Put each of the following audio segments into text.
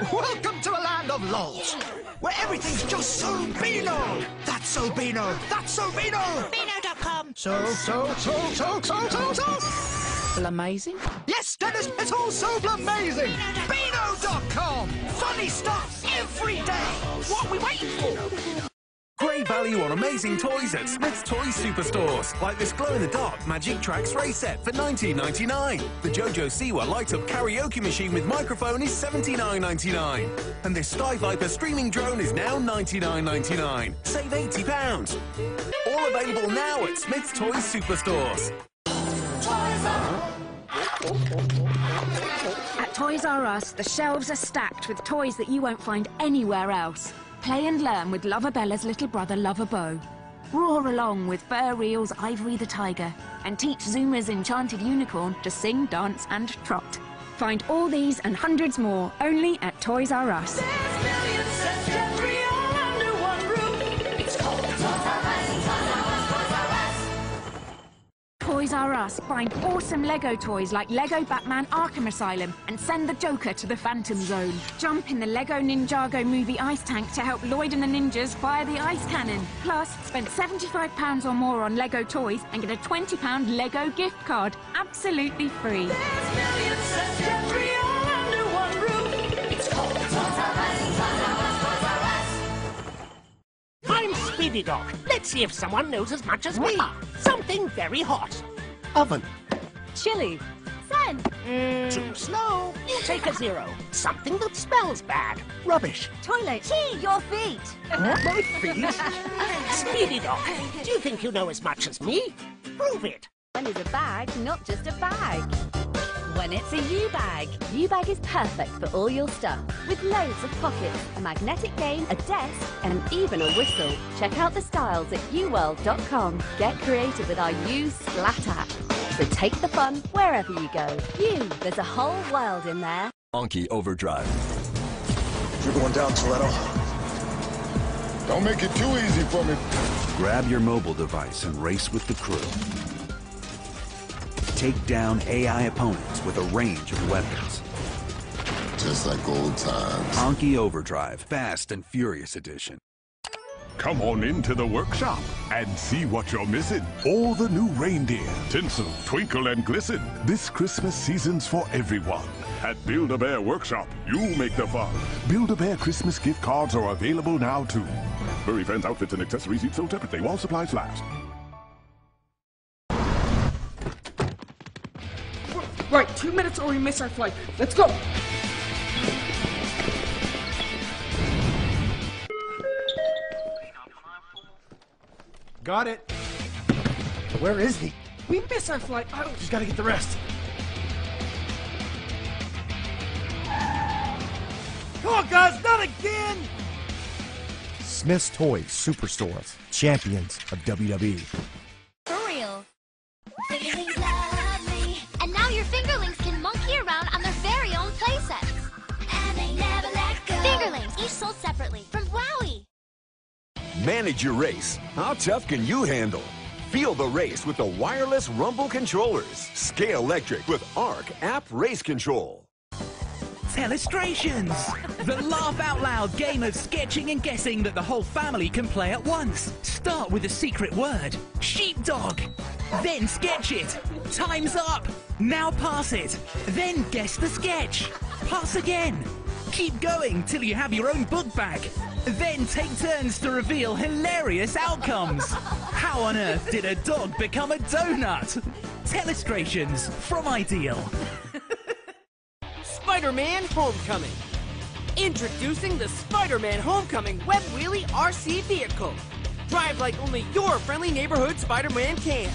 Welcome to a land of lols, where everything's just so Beano. That's so Beano. That's so Beano. Beano.com. So, so, so, so, so, so, so. Amazing. Yes, Dennis, it's all so amazing. Beano.com. Funny stuff every day. What are we waiting for? Great value on amazing toys at Smyths Toy Superstores, like this glow-in-the-dark Magic Tracks race set for $19.99. The JoJo Siwa light-up karaoke machine with microphone is $79.99. And this Sky Viper streaming drone is now $99.99. Save £80. All available now at Smyths Toy Superstores. At Toys R Us, the shelves are stacked with toys that you won't find anywhere else. Play and learn with Luvabella's little brother Luvabeau. Roar along with FurReal's Ivory the Tiger. And teach Zoomer's Enchanted Unicorn to sing, dance and trot. Find all these and hundreds more only at Toys R Us. Toys R Us find awesome Lego toys like Lego Batman Arkham Asylum and send the Joker to the Phantom Zone. Jump in the Lego Ninjago movie ice tank to help Lloyd and the ninjas fire the ice cannon. Plus, spend £75 or more on Lego toys and get a £20 Lego gift card. Absolutely free. I'm Speedy Dog. Let's see if someone knows as much as me. Something very hot. Oven. Chili. Sun. Mm. Too slow. Take a zero. Something that smells bad. Rubbish. Toilet. Tea, your feet. My feet. Speedy Dog, do you think you know as much as me? Prove it. One is a bag not just a bag? When it's a U-bag. U-bag is perfect for all your stuff. With loads of pockets, a magnetic game, a desk, and even a whistle. Check out the styles at uworld.com. Get creative with our U Splat app. So take the fun wherever you go. You, there's a whole world in there. Anki Overdrive. You're going down, Toretto. Don't make it too easy for me. Grab your mobile device and race with the crew. Take down AI opponents with a range of weapons. Just like old times. Anki Overdrive, Fast and Furious Edition. Come on into the workshop and see what you're missing. All the new reindeer, tinsel, twinkle, and glisten. This Christmas season's for everyone. At Build-A-Bear Workshop, you make the fun. Build-A-Bear Christmas gift cards are available now, too. Furry fans, outfits, and accessories each sold separately while supplies last. Right, two minutes or we miss our flight. Let's go! Got it. Where is he? We miss our flight. Oh, Just gotta get the rest. Come on, guys, not again! Smyths Toys Superstores, champions of. WWE. Manage your race. How tough can you handle? Feel the race with the wireless Rumble controllers. Scalextric with ARC app race control. Telestrations! The laugh out loud game of sketching and guessing that the whole family can play at once. Start with a secret word sheepdog. Then sketch it. Time's up. Now pass it. Then guess the sketch. Pass again. Keep going till you have your own book bag. Then take turns to reveal hilarious outcomes. How on earth did a dog become a donut? Telestrations from Ideal. Spider-Man Homecoming. Introducing the Spider-Man Homecoming Web Wheelie RC vehicle. Drive like only your friendly neighborhood Spider-Man can.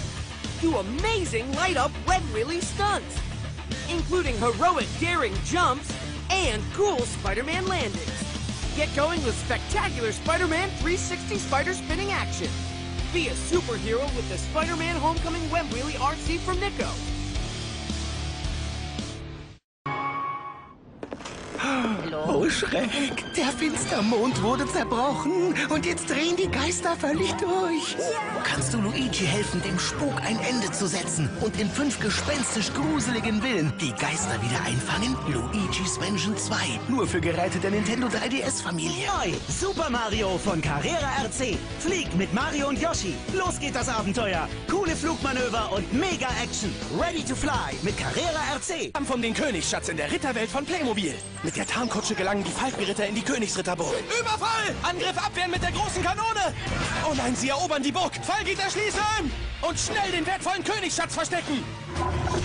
Do amazing light-up web wheelie stunts, including heroic daring jumps and cool Spider-Man landings. Get going with spectacular Spider-Man 360 spider spinning action. Be a superhero with the Spider-Man Homecoming Web Wheelie RC from Nikko. Oh, Schreck. Der Finstermond wurde zerbrochen und jetzt drehen die Geister völlig durch. Kannst du Luigi helfen, dem Spuk ein Ende zu setzen und in fünf gespenstisch gruseligen Villen die Geister wieder einfangen? Luigi's Mansion 2. Nur für Geräte der Nintendo 3DS-Familie. Neu. Super Mario von Carrera RC. Flieg mit Mario und Yoshi. Los geht das Abenteuer. Coole Flugmanöver und mega Action. Ready to fly mit Carrera RC. Kampf um den Königsschatz in der Ritterwelt von Playmobil. Mit der Tarnkutsche gelangen die Falkenritter in die Königsritterburg. Überfall! Angriff abwehren mit der großen Kanone! Oh nein, sie erobern die Burg! Fallgitter schließen! Und schnell den wertvollen Königsschatz verstecken!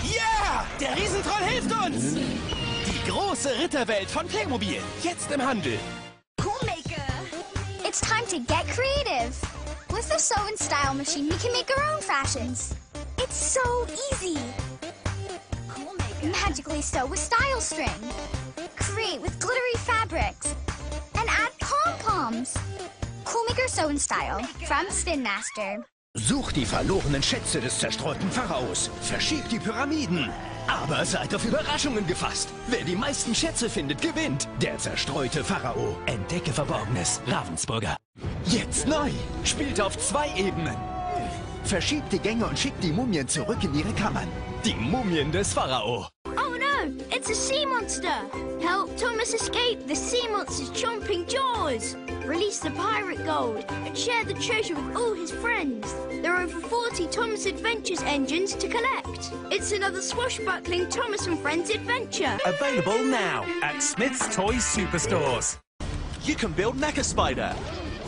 Yeah! Der Riesentroll hilft uns! Die große Ritterwelt von Playmobil. Jetzt im Handel. It's time to get creative. With the Sew and Style machine, we can make our own fashions. It's so easy. Magically sew with style string. And Style from Spin Master. Sucht die verlorenen Schätze des zerstreuten Pharaos. Verschiebt die Pyramiden. Aber seid auf Überraschungen gefasst. Wer die meisten Schätze findet, gewinnt. Der zerstreute Pharao. Entdecke Verborgenes. Ravensburger. Jetzt neu. Spielt auf zwei Ebenen. Verschiebt die Gänge und schickt die Mumien zurück in ihre Kammern. Die Mumien des Pharao. Oh no, it's a sea monster! Help Thomas escape the sea monster's chomping jaws! Release the pirate gold and share the treasure with all his friends. There are over 40 Thomas Adventures engines to collect. It's another swashbuckling Thomas and Friends adventure. Available now at Smyths Toys Superstores. You can build Mecha Spider,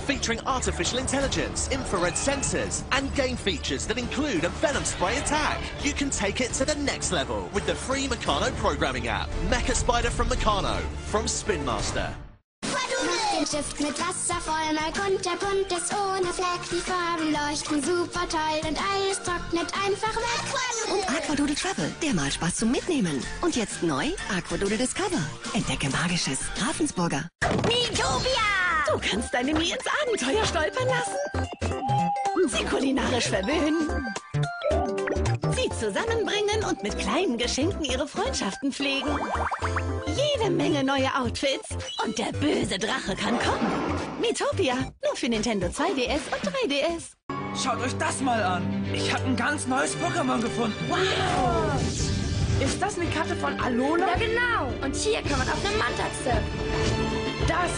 featuring artificial intelligence, infrared sensors, and game features that include a venom spray attack. You can take it to the next level with the free Meccano programming app. Mecha Spider from Meccano, from Spin Master. Stift mit Wasser voll, mal kunterbunt ist ohne Fleck. Die Farben leuchten super toll und alles trocknet einfach weg. Und Aquadoodle Travel, der Malspaß zum Mitnehmen. Und jetzt neu, Aquadoodle Discover. Entdecke Magisches, Ravensburger. Miitopia! Du kannst deine Mie ins Abenteuer stolpern lassen. Sie kulinarisch verwöhnen. Sie zusammenbringen und mit kleinen Geschenken ihre Freundschaften pflegen. Jede Menge neue Outfits und der böse Drache kann kommen. Miitopia, nur für Nintendo 2DS und 3DS. Schaut euch das mal an. Ich habe ein ganz neues Pokémon gefunden. Wow! Ist das eine Karte von Alola? Ja, genau. Und hier kann man auf eine Mantaxe. Das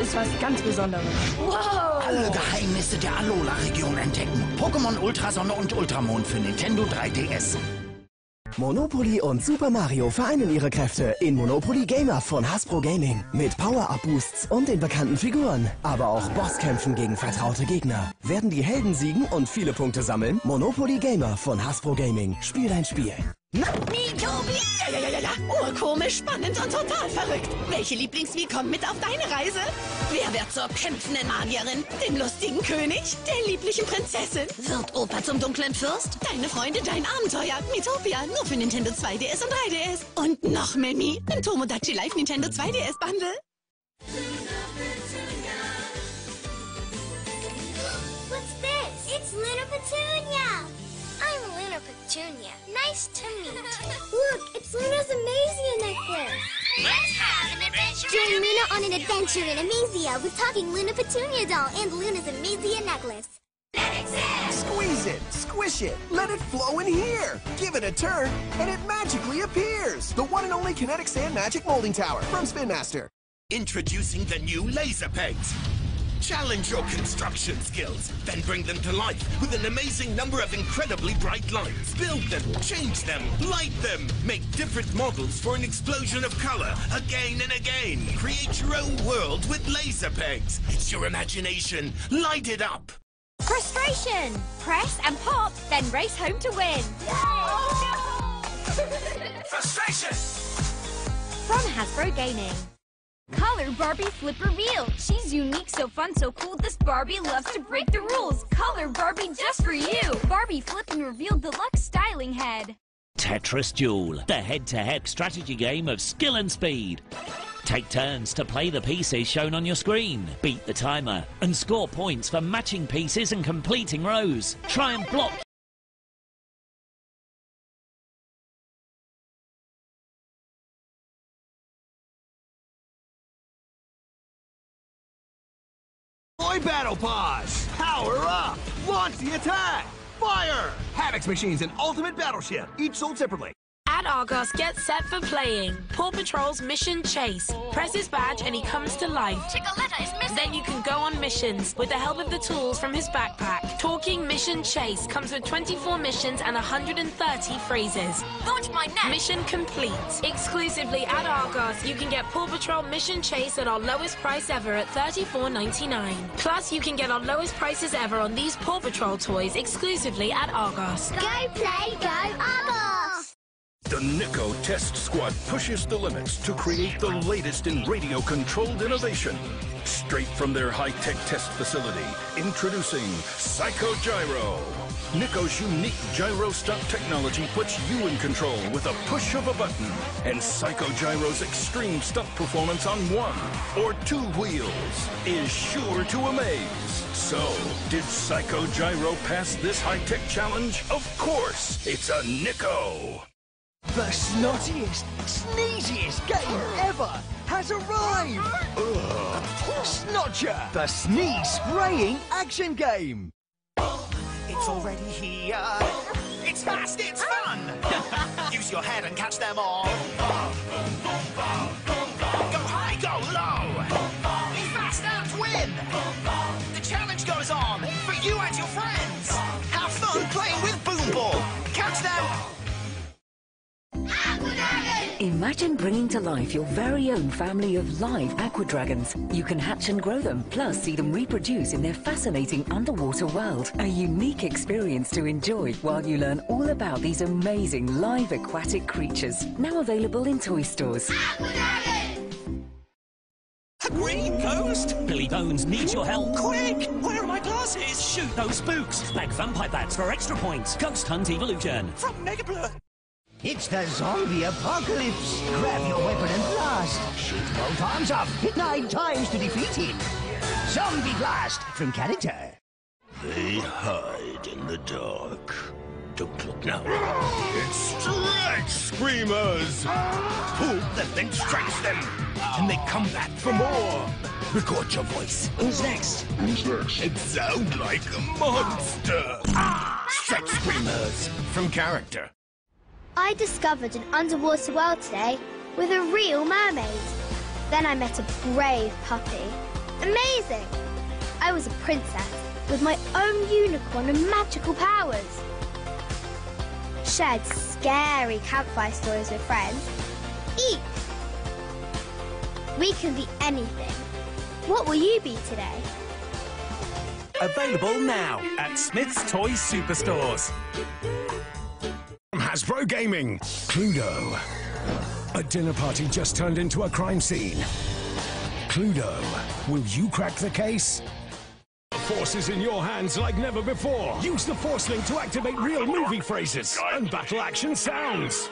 ist was ganz Besonderes. Wow! Alle Geheimnisse der Alola-Region entdecken. Pokémon Ultrasonne und Ultramond für Nintendo 3DS. Monopoly und Super Mario vereinen ihre Kräfte in Monopoly Gamer von Hasbro Gaming. Mit Power-Up-Boosts und den bekannten Figuren. Aber auch Bosskämpfen gegen vertraute Gegner. Werden die Helden siegen und viele Punkte sammeln? Monopoly Gamer von Hasbro Gaming. Spiel dein Spiel. Miitopia! Ja, ja, ja, ja, ja. Urkomisch, spannend und total verrückt. Welche Lieblingswie kommt mit auf deine Reise? Wer wird zur kämpfenden Magierin? Dem lustigen König? Der lieblichen Prinzessin? Wird Opa zum dunklen Fürst? Deine Freunde, dein Abenteuer? Miitopia, nur für Nintendo 2DS und 3DS. Und noch mehr Mi im Tomodachi Live Nintendo 2DS Bundle. What's this? It's Luna Petunia! I'm Petunia. Nice to meet you. Look, it's Luna's Amazia necklace. Let's have an adventure. Join Luna on an adventure in Amazia with talking Luna Petunia doll and Luna's Amazia necklace. Squeeze it, squish it, let it flow in here. Give it a turn, and it magically appears. The one and only Kinetic Sand Magic Molding Tower from Spin Master. Introducing the new laser pegs. Challenge your construction skills, then bring them to life with an amazing number of incredibly bright lights. Build them, change them, light them, make different models for an explosion of color again and again. Create your own world with laser pegs. It's your imagination. Light it up. Frustration! Press and pop, then race home to win. Frustration! From Hasbro Gaming. Color Barbie Flip Reveal. She's unique, so fun, so cool. This Barbie loves to break the rules. Color Barbie just for you. Barbie Flip and Reveal Deluxe Styling Head. Tetris Duel, the head-to-head strategy game of skill and speed. Take turns to play the pieces shown on your screen, beat the timer, and score points for matching pieces and completing rows. Try and block Boy Battle Pause! Power up! Launch the attack! Fire! Havoc's Machine's an ultimate battleship, each sold separately. At Argos, get set for playing. Paw Patrol's Mission Chase. Press his badge and he comes to life. Chickaletta is missing. Then you can go on missions with the help of the tools from his backpack. Talking Mission Chase comes with 24 missions and 130 phrases. Launch my net. Mission complete. Exclusively at Argos, you can get Paw Patrol Mission Chase at our lowest price ever at $34.99. Plus, you can get our lowest prices ever on these Paw Patrol toys exclusively at Argos. Go play, go Argos! The Nikko Test Squad pushes the limits to create the latest in radio-controlled innovation. Straight from their high-tech test facility, introducing Psycho Gyro. Nikko's unique gyro stop technology puts you in control with a push of a button. And Psycho Gyro's extreme stop performance on one or two wheels is sure to amaze. So, did Psycho Gyro pass this high-tech challenge? Of course, it's a Nikko. The snottiest, sneeziest game ever has arrived! Snotcher, the sneeze spraying action game! It's already here. It's fast, it's fun. Use your head and catch them all. Go high, go low. Be fast and win. The challenge goes on for you and your friends. Have fun playing with Boom Ball. Imagine bringing to life your very own family of live aqua dragons. You can hatch and grow them, plus see them reproduce in their fascinating underwater world. A unique experience to enjoy while you learn all about these amazing live aquatic creatures. Now available in toy stores. A green ghost? Billy Bones needs your help. Oh, quick! Where are my glasses? Shoot those spooks. Bag vampire bats for extra points. Ghost Hunt Evolution. From Megableu. It's the zombie apocalypse. Grab your weapon and blast. Shoot both arms up. Hit nine times to defeat him. Zombie blast from character. They hide in the dark. Don't look now. It strikes Screamers! Pull the thing strikes them, and they come back for more. Record your voice. Who's next? Who's next? It sounds like a monster. Ah! Strike Screamers from character. I discovered an underwater world today with a real mermaid. Then I met a brave puppy. Amazing! I was a princess with my own unicorn and magical powers. Shared scary campfire stories with friends. Eat! We can be anything. What will you be today? Available now at Smyths Toy Superstores. Hasbro Gaming. Cluedo. A dinner party just turned into a crime scene. Cluedo. Will you crack the case? The force is in your hands like never before. Use the Force Link to activate real movie phrases and battle action sounds.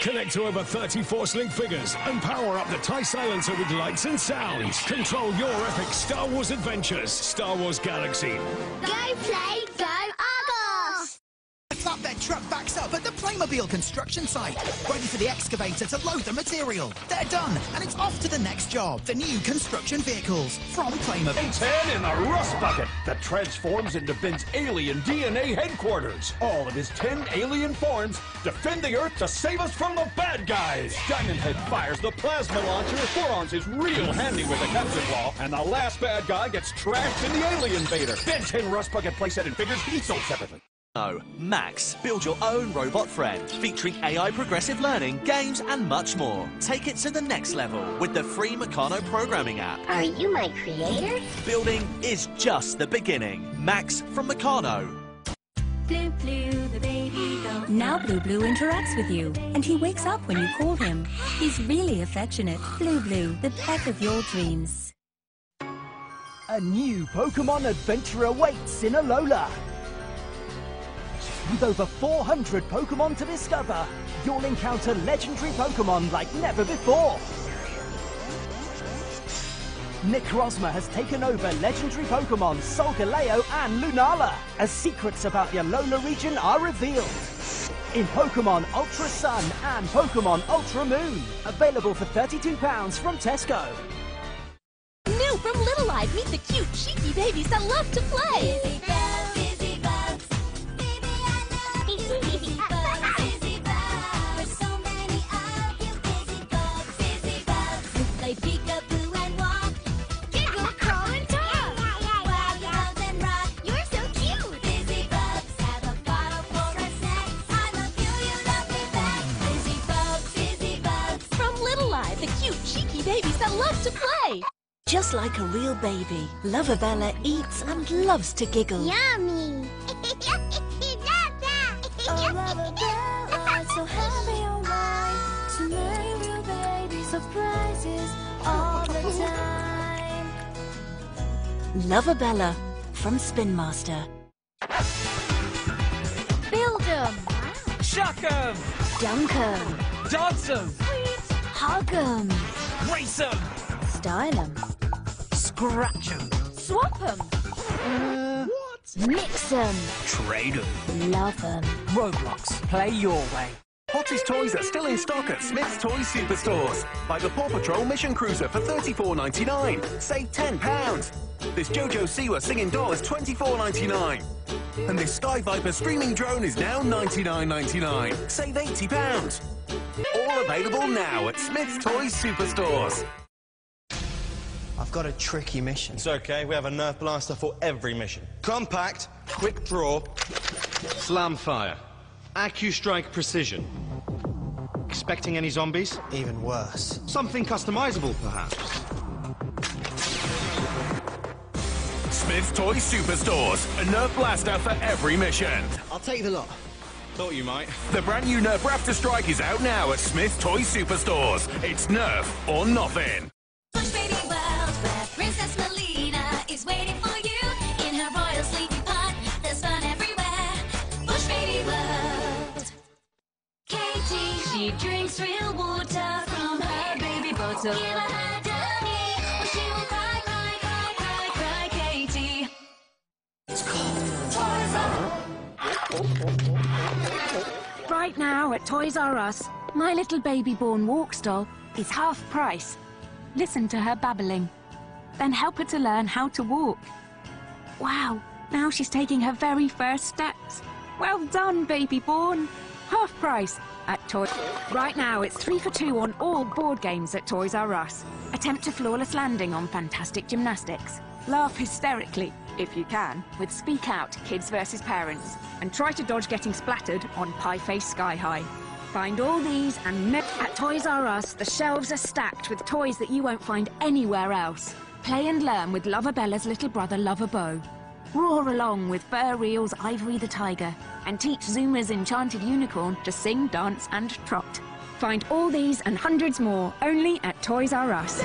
Connect to over 30 Force Link figures and power up the TIE silencer with lights and sounds. Control your epic Star Wars adventures. Star Wars Galaxy. Go play, go Argos! Truck backs up at the Playmobil construction site, ready for the excavator to load the material. They're done, and it's off to the next job. The new construction vehicles from Playmobil. It's Ed in the Rust Bucket that transforms into Vin's alien DNA headquarters. All of his 10 alien forms defend the Earth to save us from the bad guys. Diamond Head fires the plasma launcher. Four-Arms is real handy with a capture claw. And the last bad guy gets trashed in the alien Vader. Ben 10 Rust Bucket playset and figures each sold separately. Oh, Max, build your own robot friend, featuring AI progressive learning, games, and much more. Take it to the next level with the free Meccano programming app. Are you my creator? Building is just the beginning. Max from Meccano. Blue Blue, the baby goat. Now Blue Blue interacts with you, and he wakes up when you call him. He's really affectionate. Blue Blue, the pet of your dreams. A new Pokemon adventure awaits in Alola. With over 400 Pokemon to discover, you'll encounter legendary Pokemon like never before. Necrozma has taken over legendary Pokemon Solgaleo and Lunala as secrets about the Alola region are revealed. In Pokemon Ultra Sun and Pokemon Ultra Moon, available for £32 from Tesco. New from Little Life Live, meet the cute, cheeky babies that love to play. Just like a real baby, Luvabella eats and loves to giggle. Yummy. Oh, Luvabella, so happy alright. To make real baby surprises all the time. Luvabella from Spin Master. Build 'em, Chuck 'em! dunk 'em, Dance 'em! hug 'em, Race 'em! style 'em, Scratch 'em! swap 'em. Uh, Mix 'em, Trade 'em. love 'em. Roblox, play your way. Hottest toys are still in stock at Smyths Toy Superstores. Buy the Paw Patrol Mission Cruiser for $34.99. Save £10. This JoJo Siwa singing doll is $24.99. And this Sky Viper streaming drone is now $99.99. Save £80. All available now at Smyths Toy Superstores. I've got a tricky mission. It's okay, we have a Nerf blaster for every mission. Compact, quick draw, slam fire, AccuStrike precision. Expecting any zombies? Even worse. Something customizable, perhaps. Smyths Toy Superstores. A Nerf blaster for every mission. I'll take the lot. Thought you might. The brand new Nerf Raptor Strike is out now at Smyths Toy Superstores. It's Nerf or nothing. She drinks real water from her baby bottle. Give her her dummy, or she will cry, cry, cry, cry, cry, Katie. It's cold. Toys Right now at Toys R Us, my little baby born walks doll is half price. Listen to her babbling. Then help her to learn how to walk. Wow, now she's taking her very first steps. Well done, baby born. Half price at Toy. Right now, it's three for two on all board games at Toys R Us. Attempt a flawless landing on fantastic gymnastics. Laugh hysterically, if you can, with Speak Out Kids vs. Parents. And try to dodge getting splattered on Pie Face Sky High. Find all these and at Toys R Us, the shelves are stacked with toys that you won't find anywhere else. Play and learn with Luvabella's little brother Luvabeau. Roar along with FurReal's Ivory the Tiger, and teach Zoomer's Enchanted Unicorn to sing, dance, and trot. Find all these and hundreds more only at Toys R Us.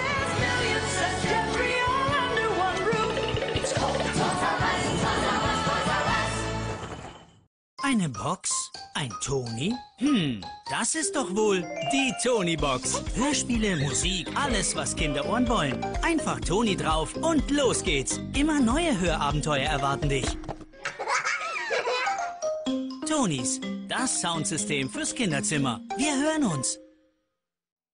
Eine Box? Ein Tony? Hm, das ist doch wohl die Tony-Box. Hörspiele, Musik, alles, was Kinderohren wollen. Einfach Tony drauf und los geht's. Immer neue Hörabenteuer erwarten dich. Tonys, das Soundsystem fürs Kinderzimmer. Wir hören uns.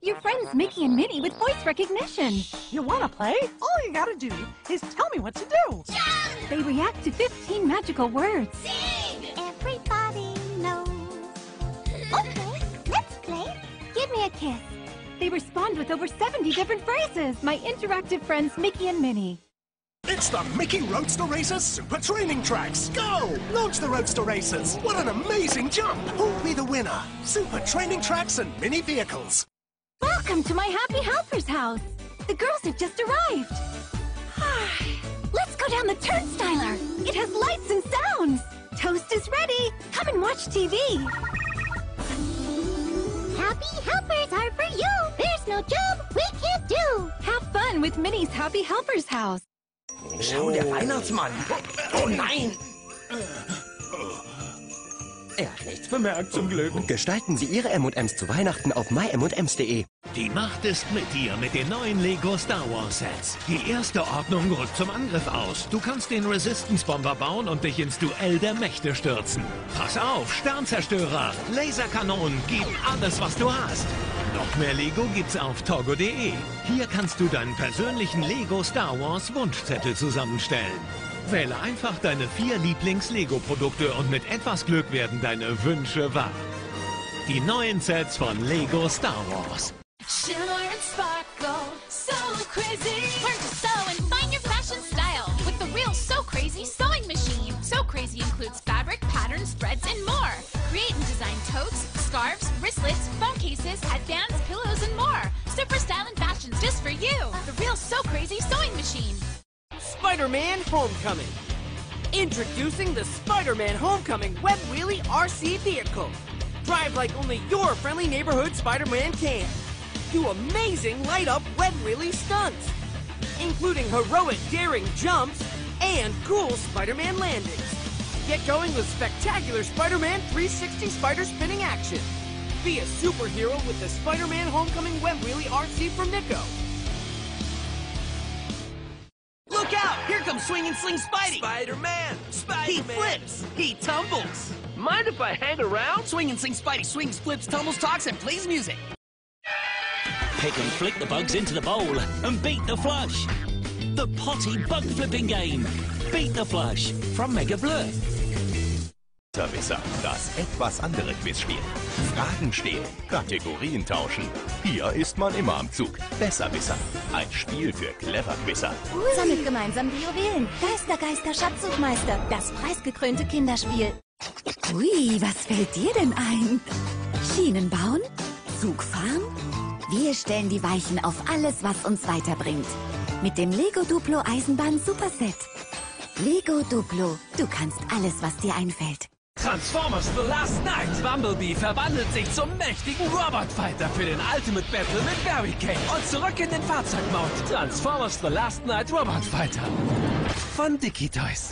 Your friends Mickey and Minnie with voice recognition. You want to play? All you gotta do is tell me what to do. They react to 15 magical words. Sing! Everybody knows. Okay, let's play. Give me a kiss. They respond with over 70 different phrases. My interactive friends Mickey and Minnie. It's the Mickey Roadster Racers Super Training Tracks. Go! Launch the Roadster Racers. What an amazing jump! Who'll be the winner? Super Training Tracks and mini vehicles. Welcome to my Happy Helpers house. The girls have just arrived. Let's go down the turnstiler. It has lights and sounds. Toast is ready. Come and watch TV. Happy helpers are for you. There's no job we can't do. Have fun with Minnie's Happy Helpers house. Schau, der Weihnachtsmann. Oh nein! Er hat nichts bemerkt, zum Glück. Gestalten Sie Ihre M&Ms zu Weihnachten auf myMMs.de. Die Macht ist mit dir mit den neuen Lego Star Wars Sets. Die erste Ordnung rückt zum Angriff aus. Du kannst den Resistance Bomber bauen und dich ins Duell der Mächte stürzen. Pass auf, Sternzerstörer, Laserkanonen, gib alles, was du hast. Noch mehr Lego gibt's auf togo.de. Hier kannst du deinen persönlichen Lego Star Wars Wunschzettel zusammenstellen. Wähle einfach deine vier Lieblings-Lego-Produkte und mit etwas Glück werden deine Wünsche wahr. Die neuen Sets von Lego Star Wars. Shimmer and sparkle, so crazy. To sew and find your fashion style with the real So Crazy sewing machine. So Crazy includes fabric, patterns, threads, and more. Create and design totes, scarves, wristlets, phone cases, headbands, Spider-Man Homecoming. Introducing the Spider-Man Homecoming Web Wheelie RC Vehicle. Drive like only your friendly neighborhood Spider-Man can. Do amazing light-up web wheelie stunts, including heroic daring jumps and cool Spider-Man landings. Get going with spectacular Spider-Man 360 spider spinning action. Be a superhero with the Spider-Man Homecoming Web Wheelie RC from Nikko. Out! Here Swing and Sling Spidey! Spider-Man! Spider-Man! He flips! He tumbles! Mind if I hang around? Swing and Sling Spidey swings, flips, tumbles, talks, and plays music. Pick and flick the bugs into the bowl and beat the flush. The Potty Bug Flipping Game. Beat the Flush from Megableu. Besserwisser, das etwas andere Quizspiel. Fragen stehen, Kategorien tauschen. Hier ist man immer am Zug. Besserwisser, ein Spiel für Cleverquisser. Sammelt gemeinsam die Juwelen. Geister, Geister, Schatzsuchmeister. Das preisgekrönte Kinderspiel. Ui, was fällt dir denn ein? Schienen bauen? Zug fahren? Wir stellen die Weichen auf alles, was uns weiterbringt. Mit dem Lego Duplo Eisenbahn Superset. Lego Duplo, du kannst alles, was dir einfällt. Transformers The Last Night. Bumblebee verwandelt sich zum mächtigen Robotfighter für den Ultimate Battle mit Barricade und zurück in den Fahrzeugmode. Transformers The Last Night Robotfighter. Von Dicky Toys.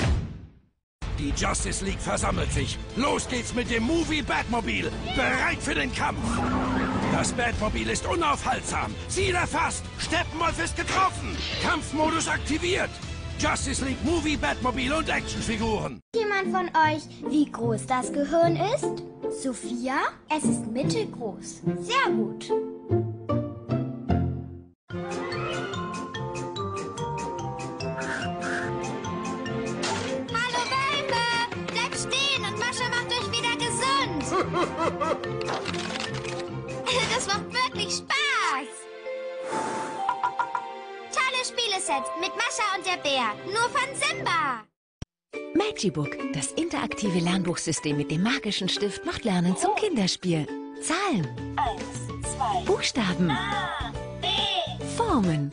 Die Justice League versammelt sich. Los geht's mit dem Movie Batmobil. Bereit für den Kampf. Das Batmobil ist unaufhaltsam. Ziel erfasst. Steppenwolf ist getroffen. Kampfmodus aktiviert. Justice League Movie Batmobil und Actionfiguren. Jemand von euch, wie groß das Gehirn ist? Sophia? Es ist mittelgroß. Sehr gut. Hallo Welpe! Bleibt stehen und Mascha macht euch wieder gesund. Das macht wirklich Spaß. Spieleset mit Mascha und der Bär. Nur von Simba. Magibook, das interaktive Lernbuchsystem mit dem magischen Stift, macht Lernen zum Kinderspiel. Zahlen. Buchstaben. Formen.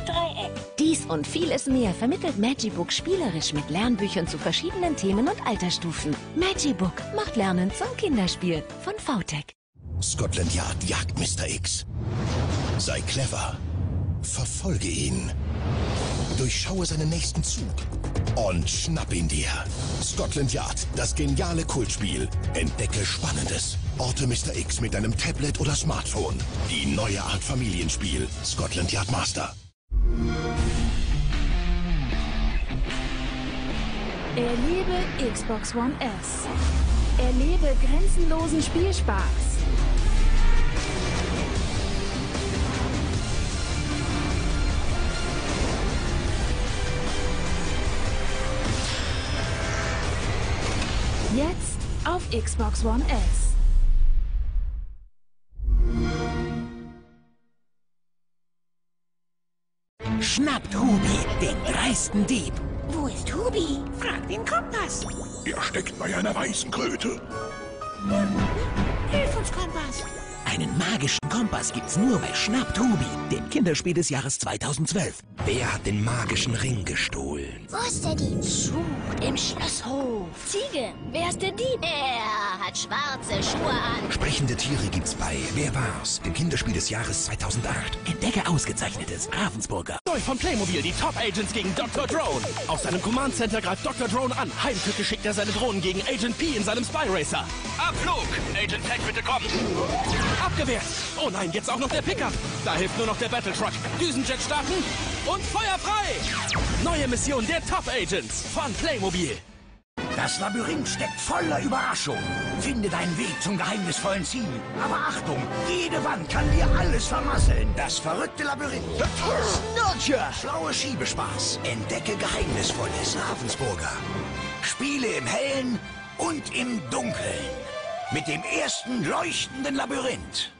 Dies und vieles mehr vermittelt Magibook spielerisch mit Lernbüchern zu verschiedenen Themen und Altersstufen. Magibook macht Lernen zum Kinderspiel von VTech. Scotland Yard jagt Mr. X. Sei clever. Verfolge ihn. Durchschaue seinen nächsten Zug. Und schnapp ihn dir. Scotland Yard, das geniale Kultspiel. Entdecke Spannendes. Orte Mr. X mit deinem Tablet oder Smartphone. Die neue Art Familienspiel. Scotland Yard Master. Erlebe Xbox One S. Erlebe grenzenlosen Spielspaß. Auf Xbox One S. Schnappt Hubi, den dreisten Dieb. Wo ist Hubi? Frag den Kompass. Er steckt bei einer weißen Kröte. Hilf uns, Kompass. Einen magischen Kompass gibt's nur bei Schnappt Hubi, dem Kinderspiel des Jahres 2012. Wer hat den magischen Ring gestohlen? Wo ist der Dieb? Im Schlosshof. Ziege, wer ist der Dieb? Er hat schwarze Schuhe an. Sprechende Tiere gibt's bei Wer war's? Dem Kinderspiel des Jahres 2008. Entdecke ausgezeichnetes Ravensburger. Neu von Playmobil, die Top Agents gegen Dr. Drone. Aus seinem Command Center greift Dr. Drone an. Heimtücke schickt er seine Drohnen gegen Agent P in seinem Spy Racer. Abflug! Agent Tech, bitte kommen! Abgewehrt. Oh nein, jetzt auch noch der Pickup. Da hilft nur noch der Battle Truck. Düsenjet starten und Feuer frei. Neue Mission der Top Agents von Playmobil. Das Labyrinth steckt voller Überraschung. Finde deinen Weg zum geheimnisvollen Ziel. Aber Achtung, jede Wand kann dir alles vermasseln. Das verrückte Labyrinth. Nurture. Schlaue Schiebespaß. Entdecke Geheimnisvolles Ravensburger. Spiele im Hellen und im Dunkeln. Mit dem ersten leuchtenden Labyrinth.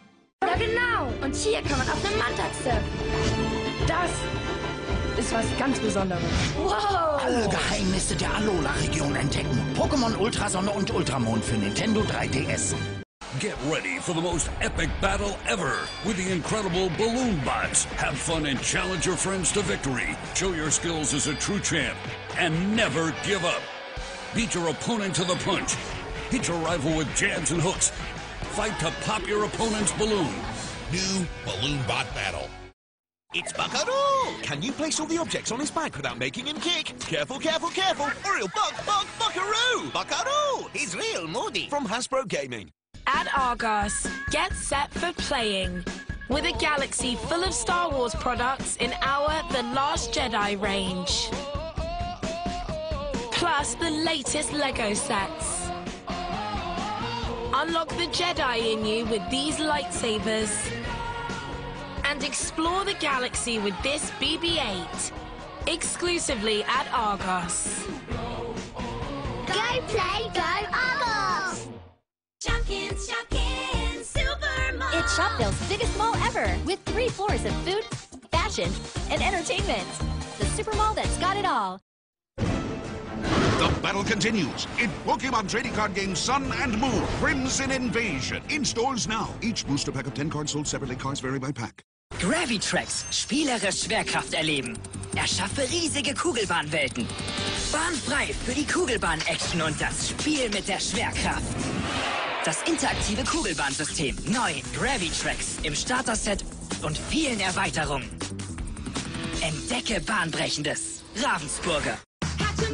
Ja, genau. Und hier kann man auf einem Mantax surfen. Das ist was ganz Besonderes. Wow! Alle Geheimnisse der Alola-Region entdecken. Pokémon Ultrasonne und Ultramond für Nintendo 3DS. Get ready for the most epic battle ever with the incredible Balloon Bots. Have fun and challenge your friends to victory. Show your skills as a true champ and never give up. Beat your opponent to the punch. Hit your rival with jabs and hooks. Fight to pop your opponent's balloon. New Balloon Bot Battle. It's Buckaroo! Can you place all the objects on his back without making him kick? Careful, careful, careful, or he'll buck, buck, Buckaroo! Buckaroo! He's real moody. From Hasbro Gaming. At Argos, get set for playing. With a galaxy full of Star Wars products in our The Last Jedi range. Plus the latest Lego sets. Unlock the Jedi in you with these lightsabers and explore the galaxy with this BB-8. Exclusively at Argos. Go play, go Argos! Shopkins, Shopkins, Super Mall! It's Shopville's biggest mall ever, with three floors of food, fashion, and entertainment. The Super Mall that's got it all. The battle continues in Pokemon trading card game Sun and Moon Crimson Invasion. In stores now. Each booster pack of 10 cards sold separately. Cards vary by pack. Gravitrax, spielerisch Schwerkraft erleben. Erschaffe riesige Kugelbahnwelten. Bahnfrei für die Kugelbahn-Action und das Spiel mit der Schwerkraft. Das interaktive Kugelbahnsystem, neu Gravitrax im Starter-Set und vielen Erweiterungen. Entdecke Bahnbrechendes. Ravensburger.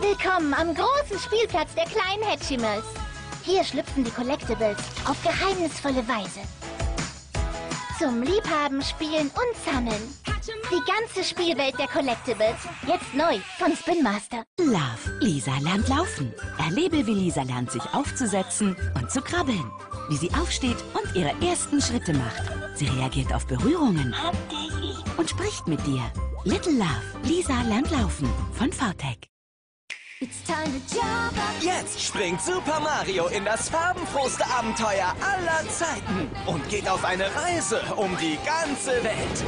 Willkommen am großen Spielplatz der kleinen Hatchimals. Hier schlüpfen die Collectibles auf geheimnisvolle Weise. Zum Liebhaben, Spielen und Sammeln. Die ganze Spielwelt der Collectibles. Jetzt neu von Spin Master. Love. Lisa lernt laufen. Erlebe, wie Lisa lernt, sich aufzusetzen und zu krabbeln. Wie sie aufsteht und ihre ersten Schritte macht. Sie reagiert auf Berührungen und spricht mit dir. Little Love. Lisa lernt laufen von VTech. Jetzt springt Super Mario in das farbenfrohste Abenteuer aller Zeiten und geht auf eine Reise um die ganze Welt.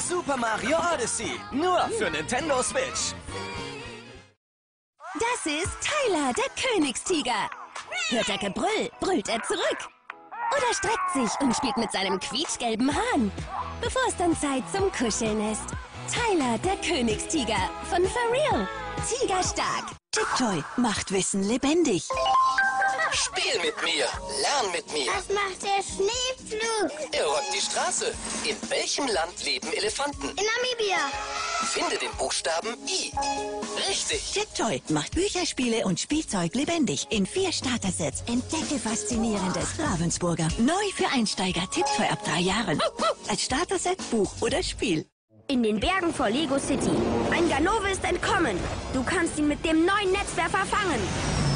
Super Mario Odyssey, nur für Nintendo Switch. Das ist Tyler, der Königstiger. Hört er Gebrüll, brüllt er zurück. Oder streckt sich und spielt mit seinem quietschgelben Hahn. Bevor es dann Zeit zum Kuscheln ist. Tyler, der Königstiger von For Real. Tigerstark. Ticktoy macht Wissen lebendig. Spiel mit mir, lern mit mir. Was macht der Schneepflug? Er räumt die Straße. In welchem Land leben Elefanten? In Namibia. Finde den Buchstaben I. Richtig. Ticktoy macht Bücherspiele und Spielzeug lebendig in vier Starter-Sets. Entdecke Faszinierendes. Ravensburger. Neu für Einsteiger. Tipptoy ab drei Jahren. Als Starter-Set, Buch oder Spiel. In den Bergen vor Lego City. Ein Ganove ist entkommen. Du kannst ihn mit dem neuen Netzwerfer fangen.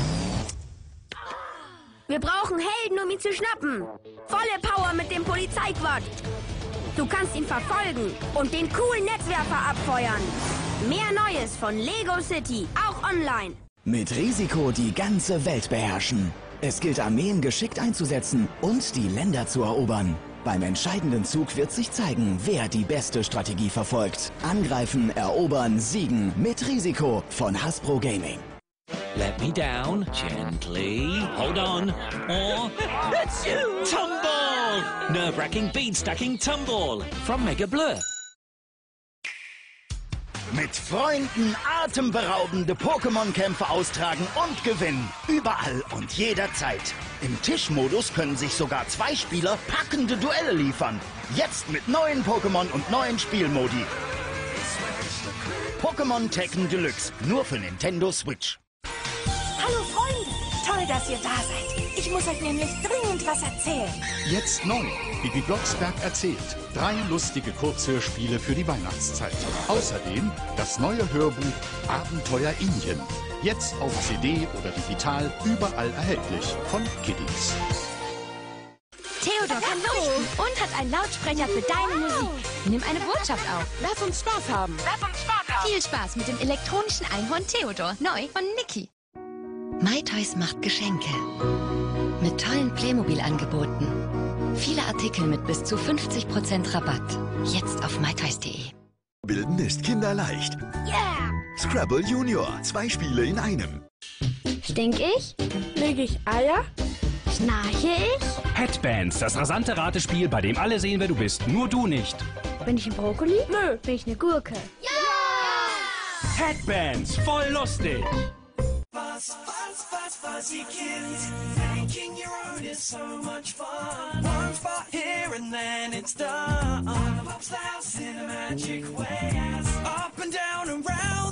Wir brauchen Helden, um ihn zu schnappen. Volle Power mit dem Polizeiquad. Du kannst ihn verfolgen und den coolen Netzwerfer abfeuern. Mehr Neues von Lego City, auch online. Mit Risiko die ganze Welt beherrschen. Es gilt Armeen geschickt einzusetzen und die Länder zu erobern. Beim entscheidenden Zug wird sich zeigen, wer die beste Strategie verfolgt. Angreifen, erobern, siegen mit Risiko von Hasbro Gaming. Let me down gently. Hold on. Or tumble! Nerve-wracking bean-stacking tumble from Mega Blur. Mit Freunden atemberaubende Pokémon-Kämpfe austragen und gewinnen. Überall und jederzeit. Im Tischmodus können sich sogar zwei Spieler packende Duelle liefern. Jetzt mit neuen Pokémon und neuen Spielmodi. Pokémon Tekken Deluxe, nur für Nintendo Switch. Toll, dass ihr da seid. Ich muss euch nämlich dringend was erzählen. Jetzt neu. Bibi Blocksberg erzählt. Drei lustige Kurzhörspiele für die Weihnachtszeit. Außerdem das neue Hörbuch Abenteuer Indien. Jetzt auf CD oder digital überall erhältlich von Kiddies. Theodor kann leuchten und hat einen Lautsprecher für deine Musik. Nimm eine Botschaft auf. Lass uns Spaß haben. Lass uns Spaß haben. Viel Spaß mit dem elektronischen Einhorn Theodor. Neu von Niki. MyToys macht Geschenke. Mit tollen Playmobil-Angeboten. Viele Artikel mit bis zu 50% Rabatt. Jetzt auf mytoys.de. Bilden ist kinderleicht. Yeah! Scrabble Junior. Zwei Spiele in einem. Stink ich? Lege ich Eier? Schnarche ich? Headbands, das rasante Ratespiel, bei dem alle sehen, wer du bist. Nur du nicht. Bin ich ein Brokkoli? Nö. Bin ich eine Gurke? Headbands, voll lustig. Fuzz, fuzz, fuzz, fuzzy kids. Making your own is so much fun. One spot here and then it's done. Pops house in a magic way. Up and down and round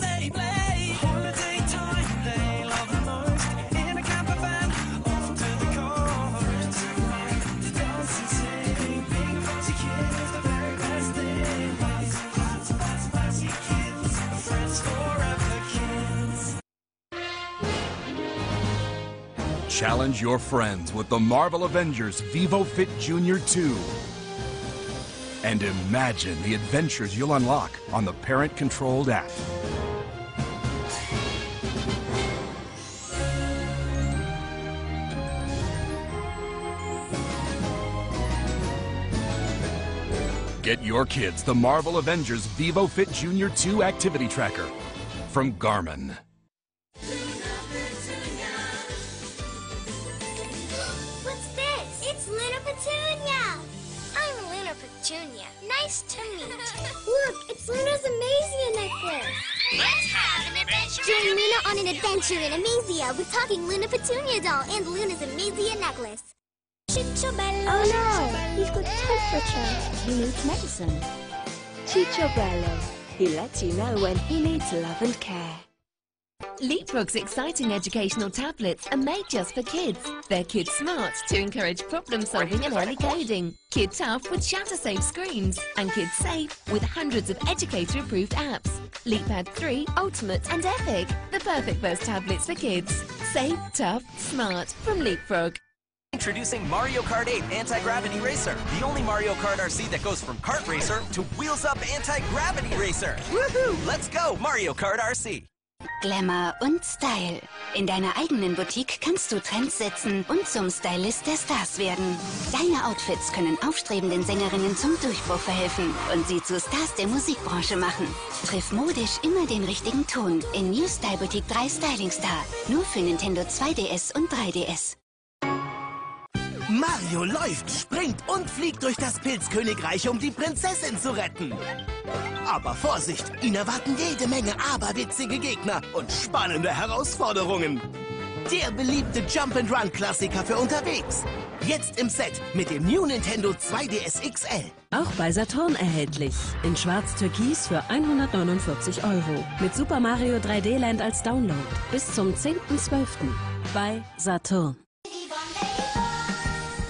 Challenge your friends with the Marvel Avengers Vivo Fit Junior 2. And imagine the adventures you'll unlock on the parent controlled app. Get your kids the Marvel Avengers Vivo Fit Junior 2 activity tracker from Garmin. Nice to meet you. Look, it's Luna's Amazia necklace. Let's have an adventure. Join Luna on an adventure in Amazia with talking Luna Petunia doll and Luna's Amazia necklace. Cicciobello. Oh no, he's got temperature. He needs medicine. Cicciobello. He lets you know when he needs love and care. Leapfrog's exciting educational tablets are made just for kids. They're Kid Smart to encourage problem solving and early coding. Kid Tough with shatter-safe screens. And Kid Safe with hundreds of educator-approved apps. LeapPad 3, Ultimate and Epic. The perfect first tablets for kids. Safe, tough, smart from Leapfrog. Introducing Mario Kart 8 Anti-Gravity Racer, the only Mario Kart RC that goes from kart racer to wheels up anti-gravity racer. Woohoo! Let's go, Mario Kart RC. Glamour und Style. In deiner eigenen Boutique kannst du Trends setzen und zum Stylist der Stars werden. Deine Outfits können aufstrebenden Sängerinnen zum Durchbruch verhelfen und sie zu Stars der Musikbranche machen. Triff modisch immer den richtigen Ton in New Style Boutique 3 Styling Star. Nur für Nintendo 2DS und 3DS. Mario läuft, springt und fliegt durch das Pilzkönigreich, um die Prinzessin zu retten. Aber Vorsicht, ihn erwarten jede Menge aberwitzige Gegner und spannende Herausforderungen. Der beliebte Jump-and-Run-Klassiker für unterwegs. Jetzt im Set mit dem New Nintendo 2DS XL. Auch bei Saturn erhältlich. In schwarz-türkis für 149 Euro. Mit Super Mario 3D Land als Download. Bis zum 10.12. Bei Saturn.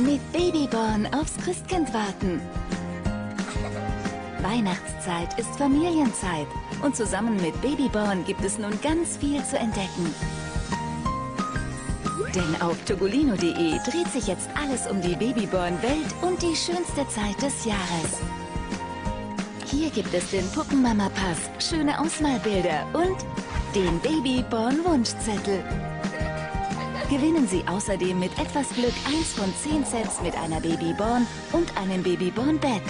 Mit Babyborn aufs Christkind warten. Weihnachtszeit ist Familienzeit und zusammen mit Babyborn gibt es nun ganz viel zu entdecken. Denn auf togolino.de dreht sich jetzt alles um die Babyborn-Welt und die schönste Zeit des Jahres. Hier gibt es den Puppenmama-Pass, schöne Ausmalbilder und den Babyborn-Wunschzettel. Gewinnen Sie außerdem mit etwas Glück eins von zehn Sets mit einer Babyborn und einem Babyborn-Bett.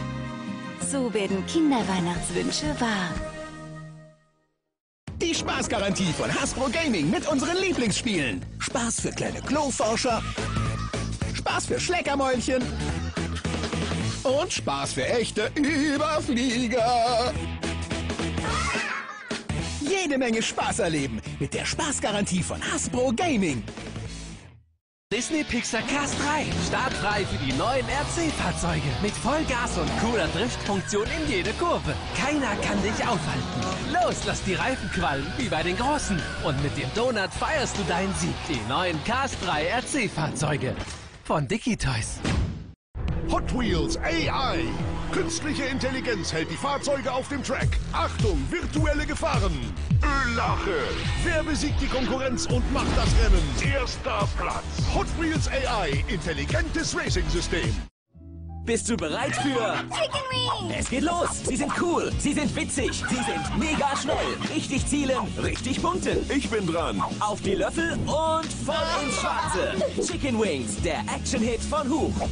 So werden Kinderweihnachtswünsche wahr. Die Spaßgarantie von Hasbro Gaming mit unseren Lieblingsspielen. Spaß für kleine Kloforscher. Spaß für Schleckermäulchen. Und Spaß für echte Überflieger. Jede Menge Spaß erleben mit der Spaßgarantie von Hasbro Gaming. Disney Pixar Cast 3. Startfrei für die neuen RC-Fahrzeuge. Mit Vollgas und cooler Driftfunktion in jede Kurve. Keiner kann dich aufhalten. Los, lass die Reifen quallen, wie bei den Großen. Und mit dem Donut feierst du deinen Sieg. Die neuen Cast 3 RC-Fahrzeuge. Von Dicky Toys. Hot Wheels AI. Künstliche Intelligenz hält die Fahrzeuge auf dem Track. Achtung, virtuelle Gefahren. Öllache. Wer besiegt die Konkurrenz und macht das Rennen? Erster Platz. Hot Wheels AI. Intelligentes Racing-System. Bist du bereit für... Chicken Wings! Es geht los! Sie sind cool, sie sind witzig, sie sind mega schnell. Richtig zielen, richtig punkten. Ich bin dran. Auf die Löffel und voll ins Schwarze. Chicken Wings, der Action-Hit von Huch.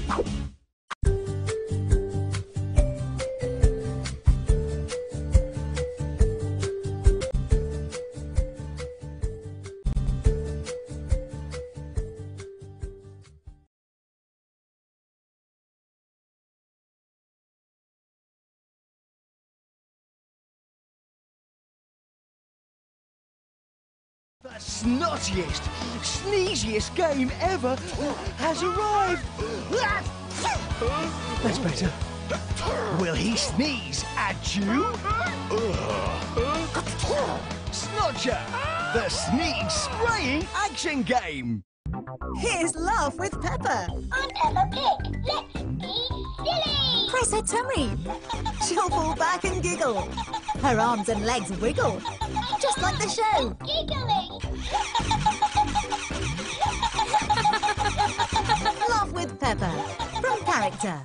Snottiest, sneeziest game ever has arrived. That's better. Will he sneeze at you? Snotcher, the sneeze spraying action game. Here's Laugh with Peppa. I'm Peppa Pig. Let's be silly. Press her tummy. She'll fall back and giggle. Her arms and legs wiggle. Just like the show. Giggling. Laugh with Peppa. From character.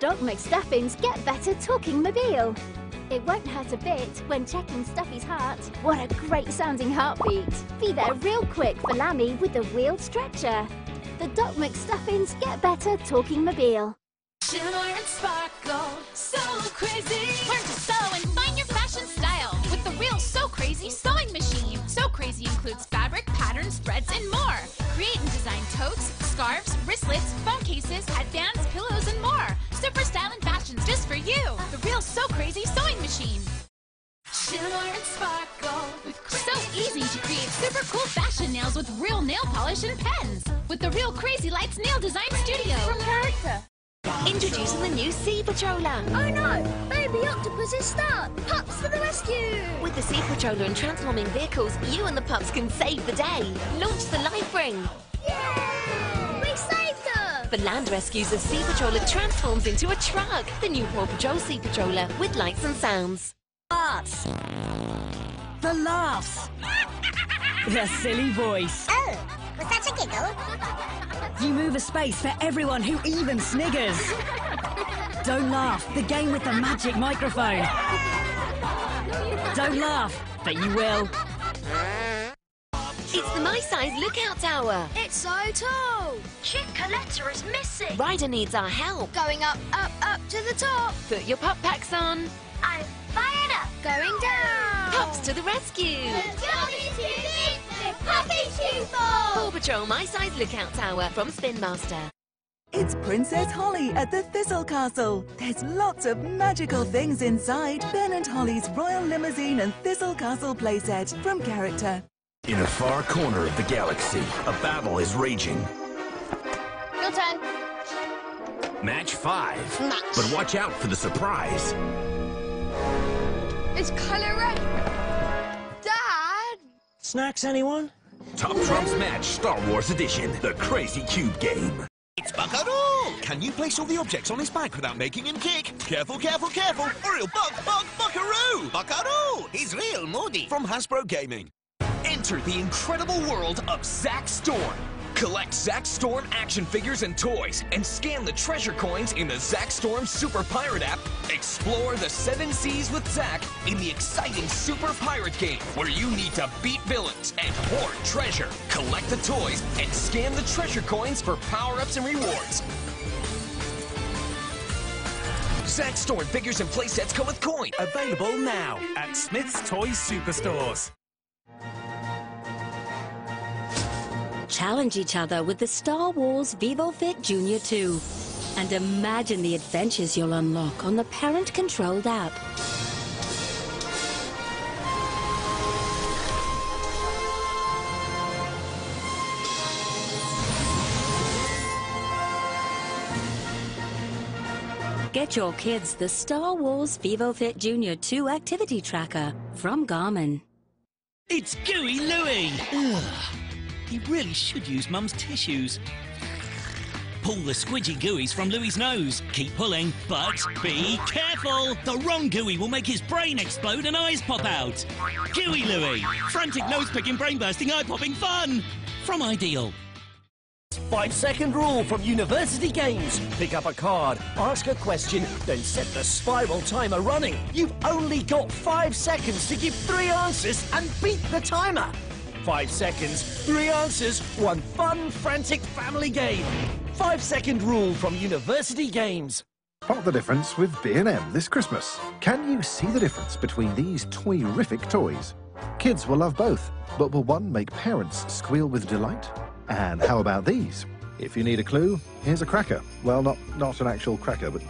Doc McStuffins get better talking mobile. It won't hurt a bit when checking Stuffy's heart. What a great sounding heartbeat. Be there real quick for Lambie with the wheeled stretcher. The Doc McStuffins get better talking mobile. Shimmer and sparkle, so crazy. Learn to sew and find your fashion style with the real Sew Crazy sewing machine. Sew Crazy includes fabric, patterns, threads, and more. Create and design totes, scarves, wristlets, phone cases, headbands, pillows, and more. Super style and fashions just for you. The real Sew Crazy sewing machine. Shimmer and sparkle. So easy to create super cool fashion nails with real nail polish and pens. With the Real Crazy Lights Nail Design Studio. From character. Introducing the new Sea Patroller. Oh no! Baby octopus is stuck! Pups for the rescue! With the Sea Patroller and transforming vehicles, you and the pups can save the day. Launch the life ring. We saved her! For land rescues, the Sea Patroller transforms into a truck. The new Paw Patrol Sea Patroller with lights and sounds. Arts. The laughs. the silly voice. Oh, was that a giggle? You move a space for everyone who even sniggers. Don't laugh, the game with the magic microphone. Don't laugh, but you will. It's the My Size Lookout Tower. It's so tall! Chickaletta is missing! Ryder needs our help. Going up, up, up to the top! Put your pup packs on. I'm fired up! Going down! Pups to the rescue. The job is too big, the puppy's too Paw. Patrol My Size Lookout Tower from Spin Master. It's Princess Holly at the Thistle Castle. There's lots of magical things inside. Ben and Holly's Royal Limousine and Thistle Castle playset from character. In a far corner of the galaxy, a battle is raging. Your turn. Match five. Match. But watch out for the surprise. It's color red. Dad! Snacks, anyone? Top Trumps Match Star Wars Edition, the Crazy Cube game. It's Buckaroo! Can you place all the objects on his back without making him kick? Careful, careful, careful, or he'll buck, buck, Buckaroo! Buckaroo! He's real moody. From Hasbro Gaming. Enter the incredible world of Zak Storm. Collect Zak Storm action figures and toys, and scan the treasure coins in the Zak Storm Super Pirate app. Explore the seven seas with Zak in the exciting Super Pirate game, where you need to beat villains and hoard treasure. Collect the toys and scan the treasure coins for power-ups and rewards. Zak Storm figures and playsets come with coin. Available now at Smyths Toys Superstores. Challenge each other with the Star Wars VivoFit Junior 2. And imagine the adventures you'll unlock on the parent-controlled app. Get your kids the Star Wars VivoFit Junior 2 activity tracker from Garmin. It's Gooey Louie! He really should use Mum's tissues. Pull the squidgy gooeys from Louie's nose. Keep pulling, but be careful! The wrong gooey will make his brain explode and eyes pop out. Gooey Louie! Frantic nose-picking, brain-bursting, eye-popping fun! From Ideal. Five second rule from University Games. Pick up a card, ask a question, then set the spiral timer running. You've only got five seconds to give three answers and beat the timer. Five seconds, three answers, one fun, frantic family game. Five second rule from University Games. Spot the difference with B&M this Christmas. Can you see the difference between these toy-rific toys? Kids will love both, but will one make parents squeal with delight? And how about these? If you need a clue, here's a cracker. Well, not not an actual cracker, but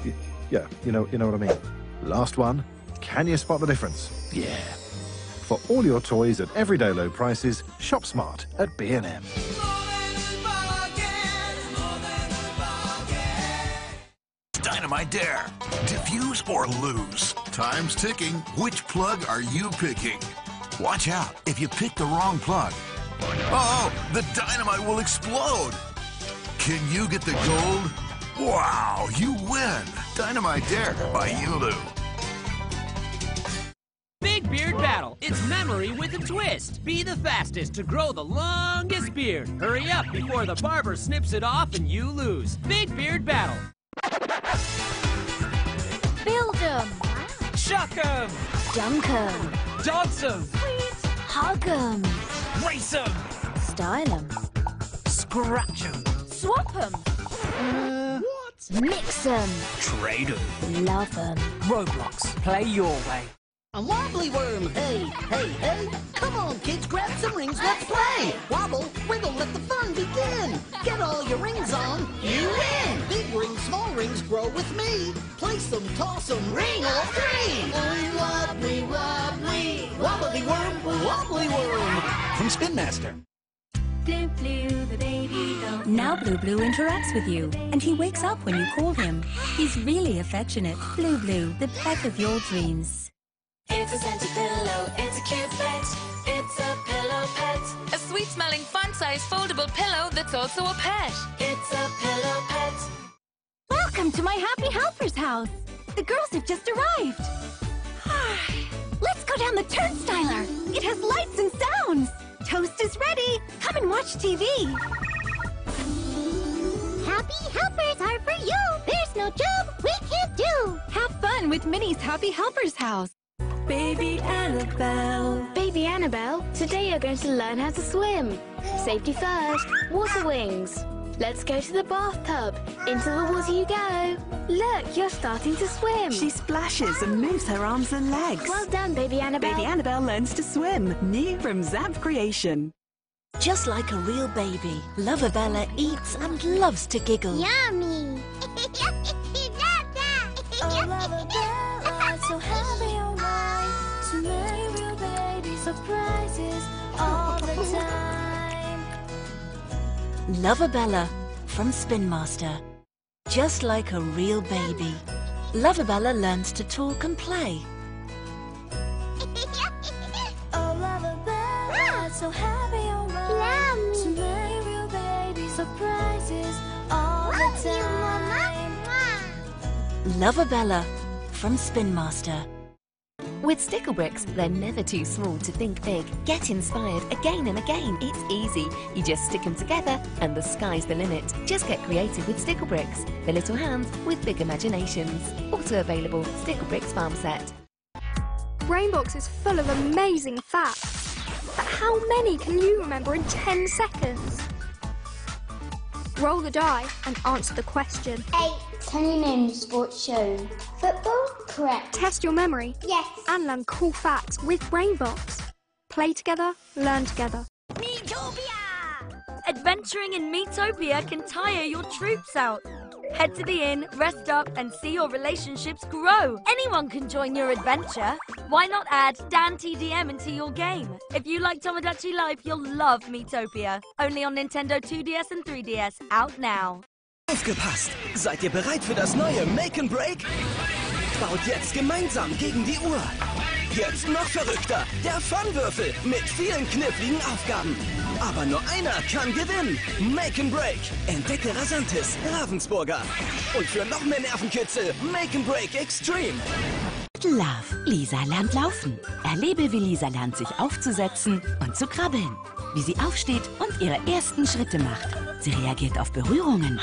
yeah, you know you know what I mean. Last one. Can you spot the difference? Yeah. For all your toys at everyday low prices, shop smart at B&M. Dynamite Dare. Diffuse or lose. Time's ticking. Which plug are you picking? Watch out. If you pick the wrong plug, oh, the dynamite will explode. Can you get the gold? Wow, you win. Dynamite Dare by Yulu. Memory with a twist. Be the fastest to grow the longest beard. Hurry up before the barber snips it off and you lose. Big Beard Battle. Build 'em. Chuck 'em. Dunk 'em. Dance 'em. Hug 'em. Race 'em. Style 'em. Scratch 'em. Swap 'em. Uh, what? Mix 'em. Trade 'em. Love 'em. Roblox. Play your way. A wobbly worm, hey, hey, hey. Come on, kids, grab some rings, let's play. Wobble, wiggle, let the fun begin. Get all your rings on, you win. Big rings, small rings, grow with me. Place them, toss them, ring all three. Oh, wobbly, wobbly, wobbly worm, wobbly worm. From Spin Master. Blue Blue, the baby goat. Now Blue Blue interacts with you, and he wakes up when you call him. He's really affectionate. Blue Blue, the pet of your dreams. It's a scented pillow, it's a cute pet. It's a pillow pet. A sweet smelling, fun sized foldable pillow that's also a pet. It's a pillow pet. Welcome to my Happy Helpers house. The girls have just arrived. Let's go down the turnstiler. It has lights and sounds. Toast is ready. Come and watch TV. Happy helpers are for you. There's no job we can't do. Have fun with Minnie's Happy Helpers house. Baby Annabell. Baby Annabell, today you're going to learn how to swim. Safety first, water wings. Let's go to the bathtub. Into the water you go. Look, you're starting to swim. She splashes and moves her arms and legs. Well done, baby Annabell. Baby Annabell learns to swim. New from Zapf Creation. Just like a real baby, Luvabella eats and loves to giggle. Yummy. Oh, Luvabella, so happy surprises all the time. Luvabella from Spin Master. Just like a real baby, Luvabella learns to talk and play. Oh, Luvabella, so happy your mind to make real baby surprises all the time. Luvabella from Spin Master. With Stickle Bricks, they're never too small to think big. Get inspired again and again. It's easy. You just stick them together and the sky's the limit. Just get creative with Stickle Bricks. For little hands with big imaginations. Also available, Stickle Bricks Farm Set. Brainbox is full of amazing facts. But how many can you remember in 10 seconds? Roll the die and answer the question. Eight. Can you name the sports show? Football? Correct. Test your memory. Yes. And learn cool facts with Brainbox. Play together, learn together. Adventuring in Miitopia can tire your troops out. Head to the inn, rest up, and see your relationships grow. Anyone can join your adventure. Why not add Dan TDM into your game? If you like Tomodachi Life, you'll love Miitopia. Only on Nintendo 2DS and 3DS, out now. Aufgepasst! Seid ihr bereit für das neue Make and Break? Baut jetzt gemeinsam gegen die Uhr. Jetzt noch verrückter, der Funwürfel mit vielen kniffligen Aufgaben. Aber nur einer kann gewinnen. Make and Break. Entdecke Rasantis, Ravensburger. Und für noch mehr Nervenkitzel, Make and Break Extreme. Love. Lisa lernt laufen. Erlebe, wie Lisa lernt, sich aufzusetzen und zu krabbeln. Wie sie aufsteht und ihre ersten Schritte macht. Sie reagiert auf Berührungen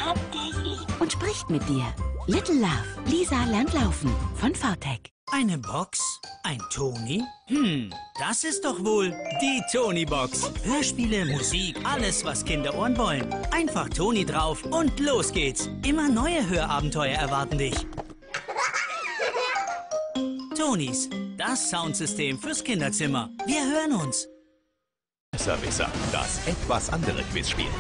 und spricht mit dir. Little Love. Lisa lernt laufen. Von VTech. Eine Box? Ein Tony? Hm, das ist doch wohl die Tony-Box. Hörspiele, Musik, alles, was Kinderohren wollen. Einfach Tony drauf und los geht's. Immer neue Hörabenteuer erwarten dich. Tonys, das Soundsystem fürs Kinderzimmer. Wir hören uns. Besserwisser, das etwas andere Quizspiel.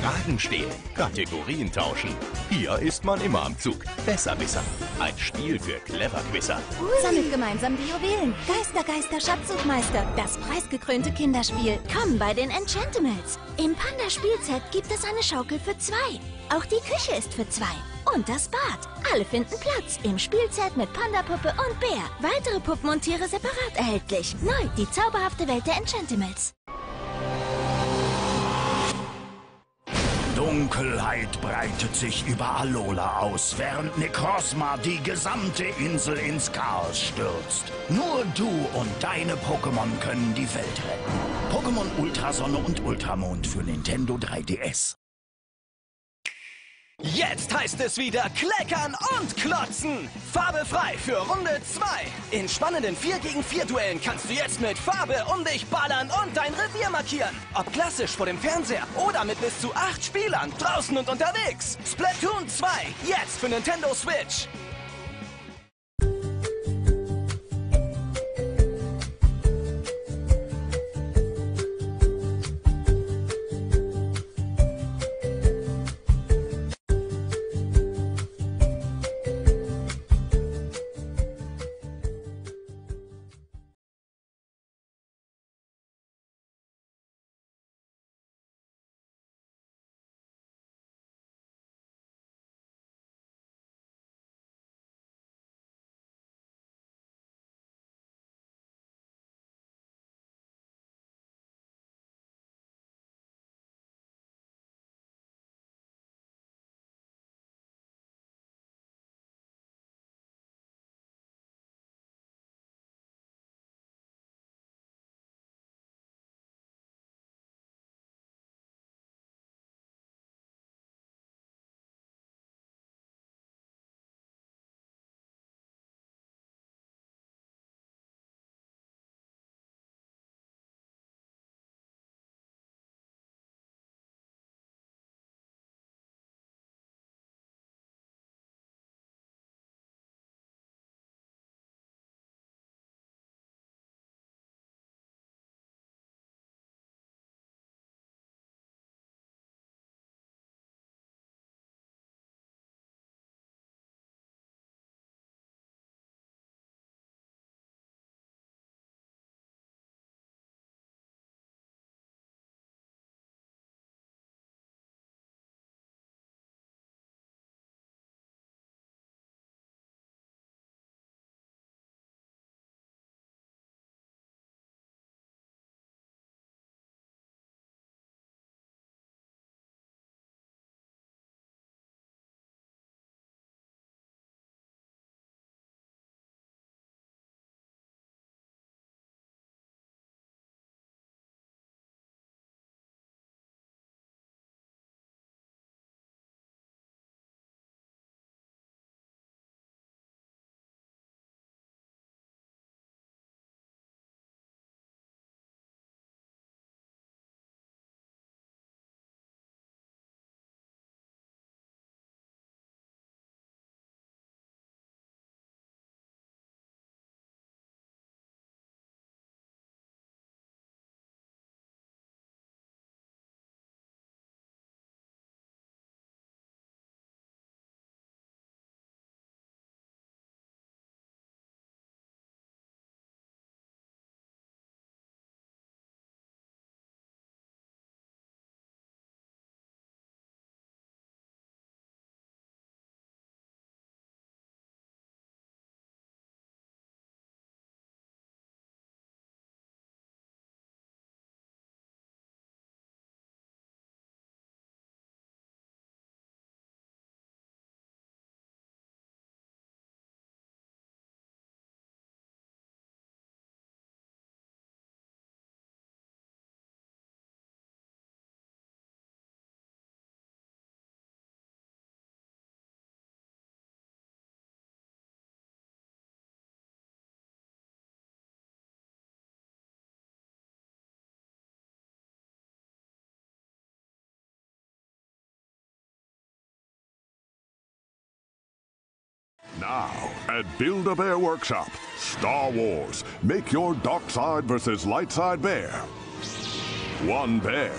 Fragen stehlen, Kategorien tauschen. Hier ist man immer am Zug. Besserwisser, ein Spiel für Cleverquisser. Sammelt gemeinsam die Juwelen. Geister, Geister, Schatzsuchmeister. Das preisgekrönte Kinderspiel. Komm bei den Enchantimals. Im Panda-Spielset gibt es eine Schaukel für zwei. Auch die Küche ist für zwei. Und das Bad. Alle finden Platz im Spielset mit Panda-Puppe und Bär. Weitere Puppen und Tiere separat erhältlich. Neu, die zauberhafte Welt der Enchantimals. Dunkelheit breitet sich über Alola aus, während Necrozma die gesamte Insel ins Chaos stürzt. Nur du und deine Pokémon können die Welt retten. Pokémon Ultrasonne und Ultramond für Nintendo 3DS. Jetzt heißt es wieder kleckern und klotzen. Farbe frei für Runde 2. In spannenden 4 gegen 4 Duellen kannst du jetzt mit Farbe um dich ballern und dein Revier markieren. Ob klassisch vor dem Fernseher oder mit bis zu 8 Spielern draußen und unterwegs. Splatoon 2, jetzt für Nintendo Switch. Now, at Build-A-Bear Workshop, Star Wars. Make your dark side versus light side bear. One bear.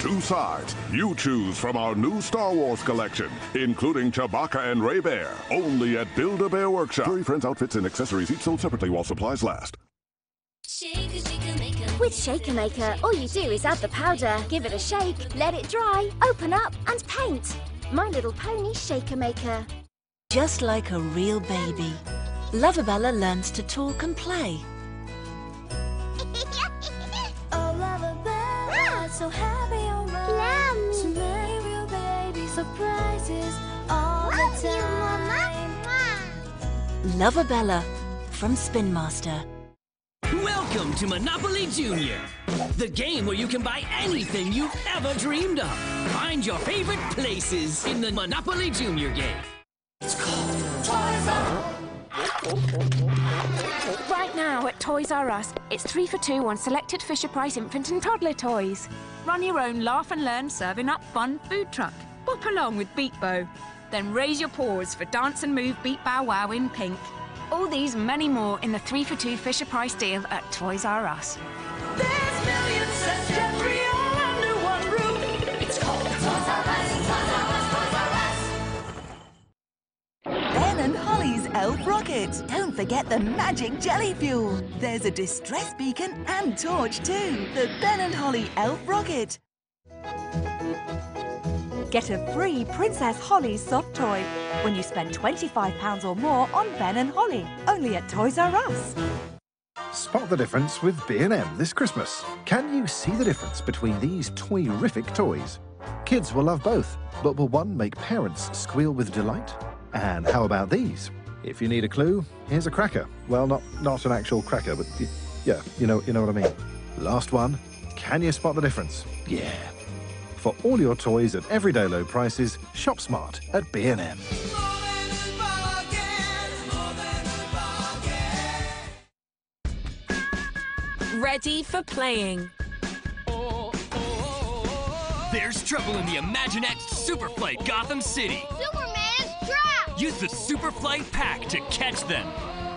Two sides. You choose from our new Star Wars collection, including Chewbacca and Rey Bear. Only at Build-A-Bear Workshop. Furry Friends outfits and accessories each sold separately while supplies last. With Shaker Maker, all you do is add the powder, give it a shake, let it dry, open up, and paint. My Little Pony Shaker Maker. Just like a real baby, Luvabella learns to talk and play. Oh, Luvabella, so happy around. So many real baby surprises all the time. Luvabella from Spin Master. Welcome to Monopoly Junior, the game where you can buy anything you've ever dreamed of. Find your favorite places in the Monopoly Junior game. Right now at Toys R Us, it's three for two on selected Fisher Price infant and toddler toys. Run your own laugh and learn serving up fun food truck. Bop along with BeatBo. Then raise your paws for Dance and Move BeatBowWow in pink. All these and many more in the three for two Fisher Price deal at Toys R Us. Elf Rocket. Don't forget the magic jelly fuel. There's a distress beacon and torch too. The Ben and Holly Elf Rocket. Get a free Princess Holly soft toy when you spend £25 or more on Ben and Holly. Only at Toys R Us. Spot the difference with B&M this Christmas. Can you see the difference between these toy-rific toys? Kids will love both, but will one make parents squeal with delight? And how about these? If you need a clue, here's a cracker. Well, not not an actual cracker, but y- yeah, you know you know what I mean. Last one. Can you spot the difference? Yeah. For all your toys at everyday low prices, shop smart at B&M. Ready for playing. There's trouble in the Imaginext Superflight Gotham City. Superman's trapped! Use the Superflight pack to catch them.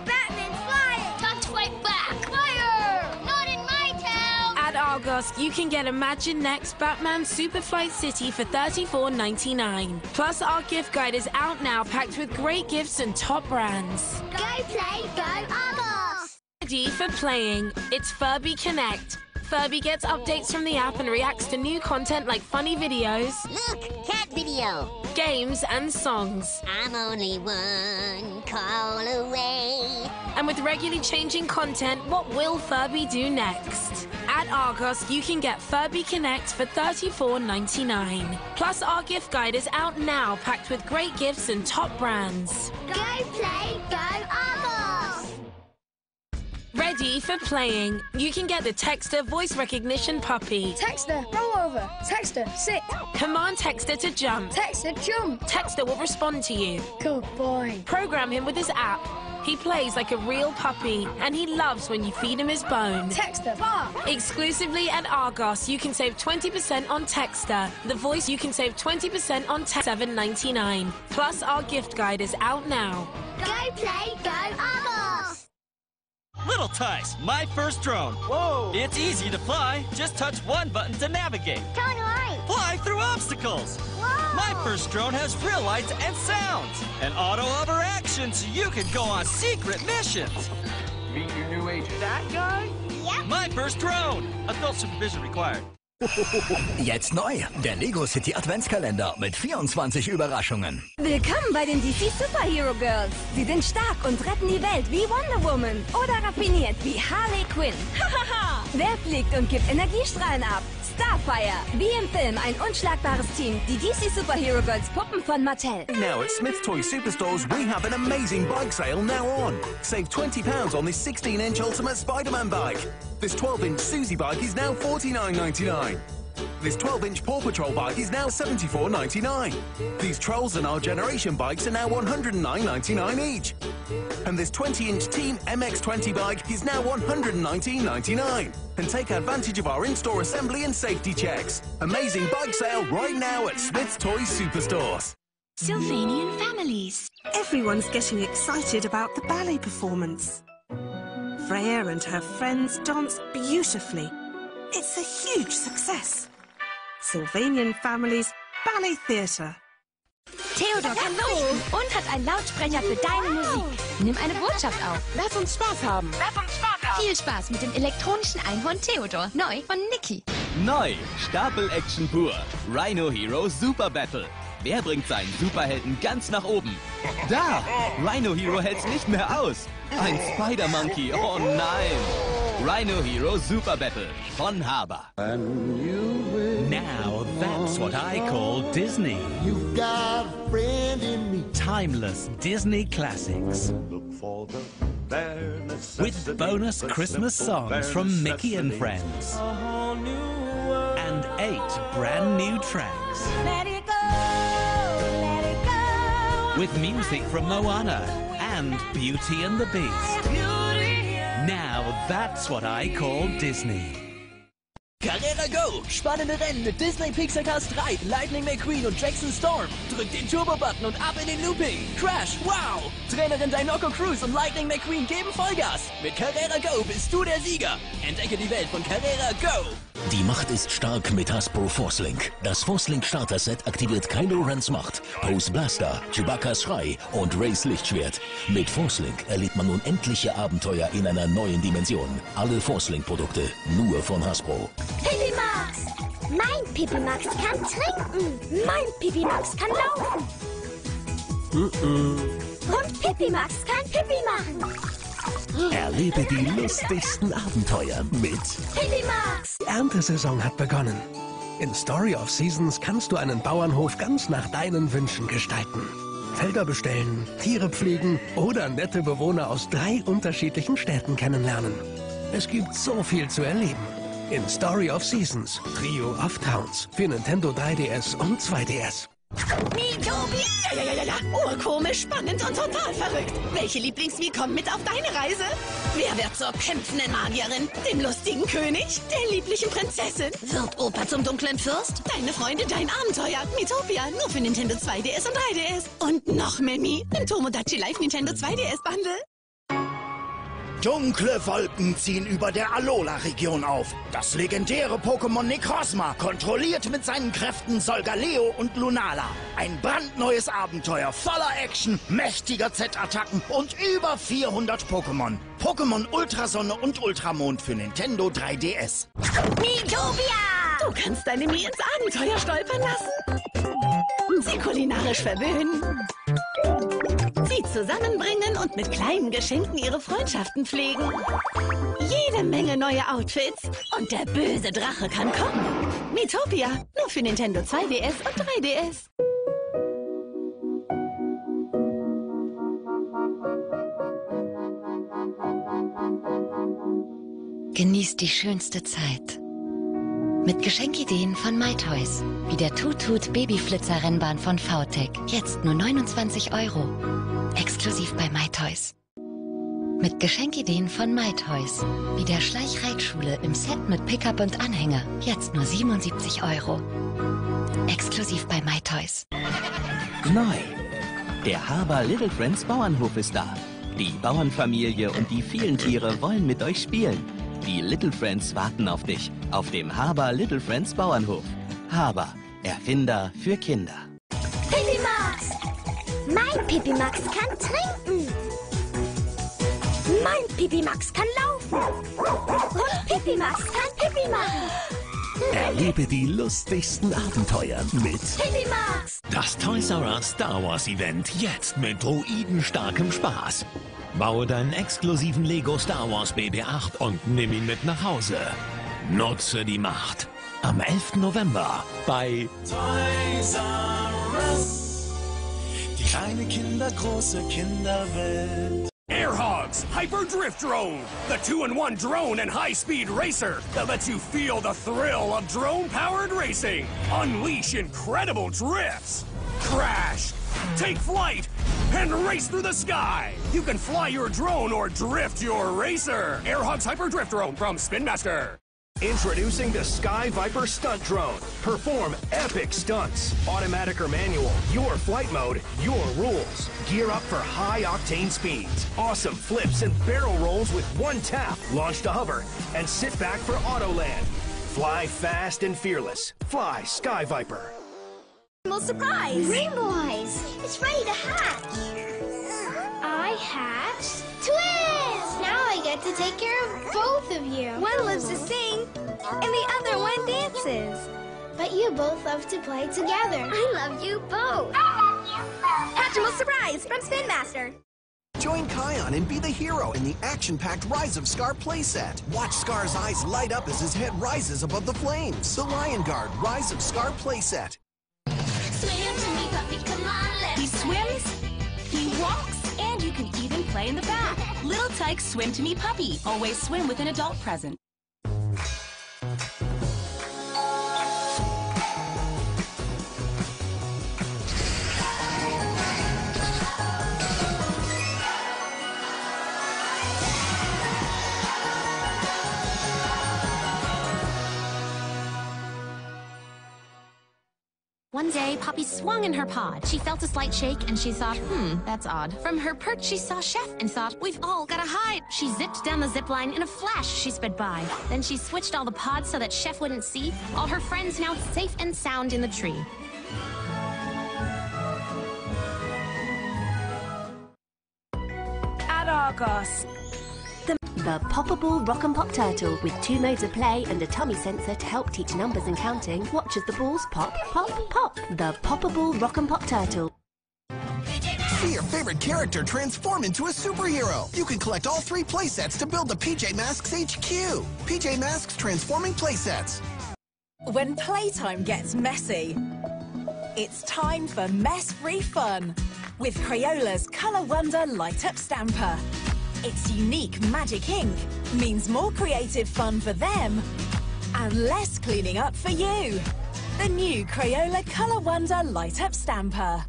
Batman's flying! Time to fight back! Fire! Not in my town! At Argos, you can get Imaginext Batman Superflight City for $34.99. Plus, our gift guide is out now, packed with great gifts and top brands. Go play, go Argos! Ready for playing. It's Furby Connect. Furby gets updates from the app and reacts to new content like funny videos. Look, cat video. Games and songs. I'm only one call away. And with regularly changing content, what will Furby do next? At Argos, you can get Furby Connect for $34.99. Plus, our gift guide is out now, packed with great gifts and top brands. Go play, go Argos! Ready for playing. You can get the Teksta voice recognition puppy. Teksta, roll over. Teksta, sit. Command Teksta to jump. Teksta, jump. Teksta will respond to you. Good boy. Program him with his app. He plays like a real puppy, and he loves when you feed him his bone. Teksta, bark. Exclusively at Argos, you can save 20% on Teksta. The voice you can save 20% on Text 7.99. Plus, our gift guide is out now. Go play, go Argos! Little Tikes, my first drone. Whoa! It's easy to fly. Just touch one button to navigate. Tony Light! Fly through obstacles. Whoa! My first drone has real lights and sounds. And auto hover action so you can go on secret missions. Meet your new agent. That guy? Yep. My first drone. Adult supervision required. Jetzt neu, der Lego City Adventskalender mit 24 Überraschungen. Willkommen bei den DC Superhero Girls. Sie sind stark und retten die Welt wie Wonder Woman oder raffiniert wie Harley Quinn. Wer fliegt und gibt Energiestrahlen ab? Starfire. Wie im Film ein unschlagbares Team. Die DC Superhero Girls Puppen von Mattel. Now at Smyths Toy Superstores, we have an amazing bike sale now on. Save £20 on this 16 inch Ultimate Spider Man bike. This 12 inch Susie bike is now $49.99. This 12 inch Paw Patrol bike is now $74.99. These Trolls and Our Generation bikes are now $109.99 each. And this 20 inch Team MX20 bike is now $119.99. And take advantage of our in store assembly and safety checks. Amazing bike sale right now at Smyths Toy Superstores. Sylvanian families. Everyone's getting excited about the ballet performance. Freya and her friends dance beautifully. It's a huge success. Sylvanian Families Ballet Theatre. Theodor kann leuchten und hat einen Lautsprecher für deine Musik. Nimm eine Botschaft auf. Lass uns Spaß haben. Lass uns Spaß haben. Viel Spaß mit dem elektronischen Einhorn Theodor. Neu von Niki. Neu, Stapel-Action pur. Rhino Hero Super Battle. Wer bringt seinen Superhelden ganz nach oben? Da! Rhino Hero hält's nicht mehr aus. Ein Spider-Monkey, oh nein! Rhino Hero Super Battle von HABA. Now that's what I call Disney. You've got a friend in me. Timeless Disney classics. With bonus Christmas songs from Mickey and Friends. And eight brand new tracks. Let it go, go. With music from Moana and Beauty and the Beast. Now that's what I call Disney. Carrera Go! Spannende Rennen mit Disney Pixar Cars 3, Lightning McQueen und Jackson Storm. Drück den Turbo-Button und ab in den Looping. Crash, wow! Trainerin Dinoco Cruise und Lightning McQueen geben Vollgas. Mit Carrera Go bist du der Sieger. Entdecke die Welt von Carrera Go! Die Macht ist stark mit Hasbro Force Link. Das Force Link Starter Set aktiviert Kylo Rens Macht, Poes Blaster, Chewbacca's Schrei und Rays Lichtschwert. Mit Force Link erlebt man nun endliche Abenteuer in einer neuen Dimension. Alle Force Link Produkte nur von Hasbro. Pipi Max! Mein Pipi Max kann trinken. Mein Pipi Max kann laufen. Und Pipi Max kann Pipi machen. Erlebe die lustigsten Abenteuer mit Pipi Max! Die Erntesaison hat begonnen. In Story of Seasons kannst du einen Bauernhof ganz nach deinen Wünschen gestalten. Felder bestellen, Tiere pflegen oder nette Bewohner aus drei unterschiedlichen Städten kennenlernen. Es gibt so viel zu erleben. In Story of Seasons, Trio of Towns für Nintendo 3DS und 2DS. Miitobi! Ja, ja, ja, ja, urkomisch, spannend und total verrückt. Welche Lieblingsmii kommt mit auf deine Reise? Wer wird zur kämpfenden Magierin, dem lustigen König, der lieblichen Prinzessin? Wird Opa zum dunklen Fürst? Deine Freunde, dein Abenteuer. Miitopia, nur für Nintendo 2DS und 3DS. Und noch mehr Mii im Tomodachi Live Nintendo 2DS Bundle. Dunkle Wolken ziehen über der Alola-Region auf. Das legendäre Pokémon Necrozma kontrolliert mit seinen Kräften Solgaleo und Lunala. Ein brandneues Abenteuer voller Action, mächtiger Z-Attacken und über 400 Pokémon. Pokémon Ultrasonne und Ultramond für Nintendo 3DS. Miitopia! Du kannst deine Mii ins Abenteuer stolpern lassen. Sie kulinarisch verwöhnen. Sie zusammenbringen und mit kleinen Geschenken ihre Freundschaften pflegen. Jede Menge neue Outfits und der böse Drache kann kommen. Miitopia, nur für Nintendo 2DS und 3DS. Genießt die schönste Zeit. Mit Geschenkideen von MyToys. Wie der Tutut Babyflitzer Rennbahn von VTech. Jetzt nur 29 Euro. Exklusiv bei MyToys. Mit Geschenkideen von MyToys. Wie der Schleichreitschule im Set mit Pickup und Anhänger. Jetzt nur 77 Euro. Exklusiv bei MyToys. Neu. Der Haber Little Friends Bauernhof ist da. Die Bauernfamilie und die vielen Tiere wollen mit euch spielen. Die Little Friends warten auf dich auf dem Haber Little Friends Bauernhof. Haber, Erfinder für Kinder. Pipi Max! Mein Pipi Max kann trinken. Mein Pipi Max kann laufen. Und Pipi Max kann Pipi machen. Erlebe die lustigsten Abenteuer mit Pipi Max! Das Toys R Us Star Wars Event jetzt mit druidenstarkem Spaß. Baue deinen exklusiven Lego Star Wars BB-8 und nimm ihn mit nach Hause. Nutze die Macht. Am 11. November bei Toys R Us. Die kleine Kinder, große Kinderwelt. Airhogs Hyper Drift Drone, the two-in-one drone and high-speed racer that lets you feel the thrill of drone-powered racing. Unleash incredible drifts. Crash, take flight, and race through the sky. You can fly your drone or drift your racer. Airhogs Hyper Drift Drone from Spin Master. Introducing the Sky Viper Stunt Drone. Perform epic stunts. Automatic or manual, your flight mode, your rules. Gear up for high octane speeds. Awesome flips and barrel rolls with one tap. Launch to hover and sit back for auto land. Fly fast and fearless. Fly Sky Viper. Rainbow surprise! Rainbow eyes! It's ready to hatch! Uh-huh. I hatched twins! Now I get to take care of both of you. One loves to sing, and the other one dances. But you both love to play together. I love you both. Hatchimal surprise from Spin Master. Join Kion and be the hero in the action-packed Rise of Scar playset. Watch Scar's eyes light up as his head rises above the flames. The Lion Guard Rise of Scar playset. He swims, he walks, and you can even play in the back. Little Tyke Swim to Me Puppy. Always swim with an adult present. One day, Poppy swung in her pod. She felt a slight shake and she thought, hmm, that's odd. From her perch, she saw Chef and thought, we've all gotta hide. She zipped down the zip line in a flash. She sped by. Then she switched all the pods so that Chef wouldn't see. All her friends now safe and sound in the tree. At Argos. The Poppable Rock and Pop Turtle with two modes of play and a tummy sensor to help teach numbers and counting watches the balls pop, pop, pop. The Poppable Rock and Pop Turtle. See your favorite character transform into a superhero. You can collect all three playsets to build the PJ Masks HQ. PJ Masks transforming playsets. When playtime gets messy, it's time for mess-free fun with Crayola's Colour Wonder Light Up Stamper. Its unique magic ink means more creative fun for them and less cleaning up for you. The new Crayola Colour Wonder Light Up Stamper.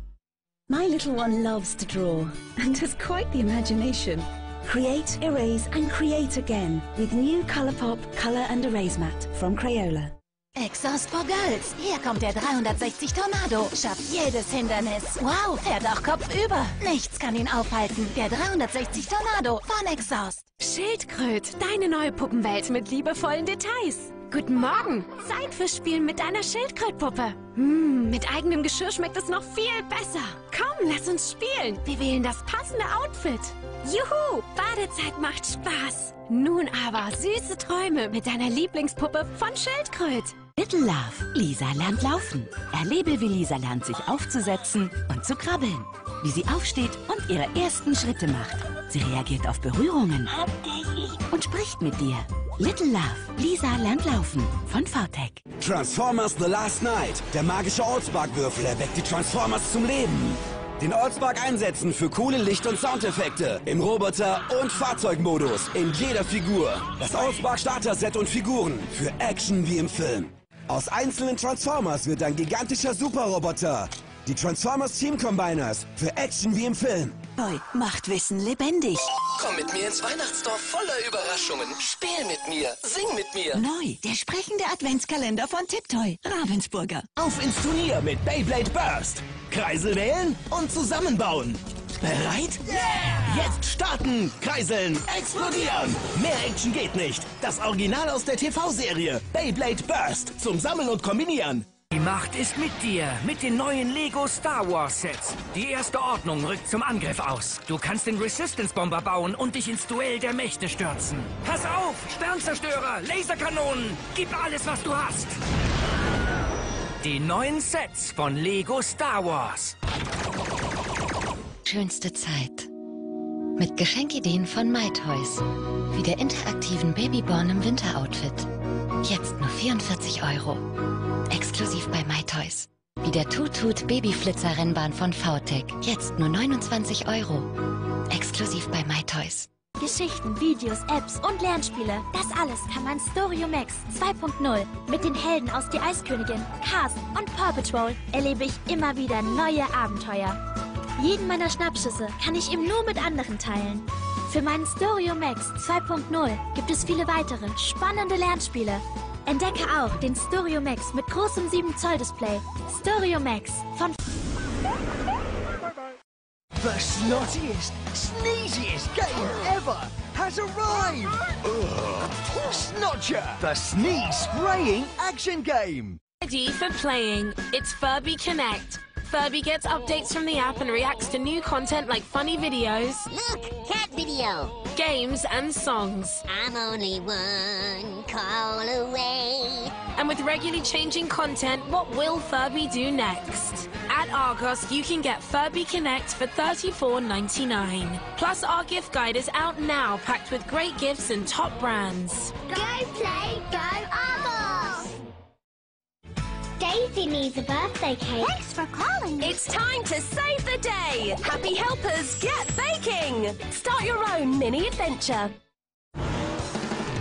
My little one loves to draw and has quite the imagination. Create, erase and create again with new Colourpop Color and Erase Mat from Crayola. Exhaust for Girls. Hier kommt der 360 Tornado. Schafft jedes Hindernis. Wow, fährt auch kopfüber. Nichts kann ihn aufhalten. Der 360 Tornado von Exhaust. Schildkröt, deine neue Puppenwelt mit liebevollen Details. Guten Morgen. Zeit für Spielen mit deiner Schildkrötpuppe. Hm, mit eigenem Geschirr schmeckt es noch viel besser. Komm, lass uns spielen. Wir wählen das passende Outfit. Juhu, Badezeit macht Spaß. Nun aber süße Träume mit deiner Lieblingspuppe von Schildkröt. Little Love. Lisa lernt laufen. Erlebe, wie Lisa lernt, sich aufzusetzen und zu krabbeln. Wie sie aufsteht und ihre ersten Schritte macht. Sie reagiert auf Berührungen und spricht mit dir. Little Love. Lisa lernt laufen. Von VTech. Transformers The Last Night. Der magische Allspark-Würfel erweckt die Transformers zum Leben. Den Allspark einsetzen für coole Licht- und Soundeffekte. Im Roboter- und Fahrzeugmodus. In jeder Figur. Das Allspark Starter-Set und Figuren. Für Action wie im Film. Aus einzelnen Transformers wird ein gigantischer Superroboter. Die Transformers Team Combiners. Für Action wie im Film. Boy, macht Wissen lebendig. Komm mit mir ins Weihnachtsdorf voller Überraschungen. Spiel mit mir, sing mit mir. Neu, der sprechende Adventskalender von Tiptoy, Ravensburger. Auf ins Turnier mit Beyblade Burst. Kreisel wählen und zusammenbauen. Bereit? Yeah! Jetzt starten, kreiseln, explodieren. Mehr Action geht nicht. Das Original aus der TV-Serie Beyblade Burst zum Sammeln und Kombinieren. Die Macht ist mit dir, mit den neuen Lego Star Wars Sets. Die erste Ordnung rückt zum Angriff aus. Du kannst den Resistance Bomber bauen und dich ins Duell der Mächte stürzen. Pass auf! Sternzerstörer, Laserkanonen, gib alles, was du hast. Die neuen Sets von Lego Star Wars. Schönste Zeit. Mit Geschenkideen von MyToys. Wie der interaktiven Babyborn im Winteroutfit. Jetzt nur 44 Euro. Exklusiv bei MyToys. Wie der Tutut Babyflitzer Rennbahn von VTech. Jetzt nur 29 Euro. Exklusiv bei MyToys. Geschichten, Videos, Apps und Lernspiele. Das alles kann man Storio Max 2.0. Mit den Helden aus Die Eiskönigin, Cars und Paw Patrol erlebe ich immer wieder neue Abenteuer. Jeden meiner Schnappschüsse kann ich eben nur mit anderen teilen. Für meinen Stereo Max 2.0 gibt es viele weitere spannende Lernspiele. Entdecke auch den Stereo Max mit großem 7 Zoll Display. Stereo Max von The snottiest, sneeziest game ever has arrived! Snotcher, the sneeze spraying action game! Ready for playing. It's Furby Connect. Furby gets updates from the app and reacts to new content like funny videos. Look, cat video. Games and songs. I'm only one call away. And with regularly changing content, what will Furby do next? At Argos, you can get Furby Connect for $34.99. Plus, our gift guide is out now, packed with great gifts and top brands. Go play, go Argos! Daisy needs a birthday cake. Thanks for calling. It's time to save the day. Happy helpers, get baking. Start your own mini adventure.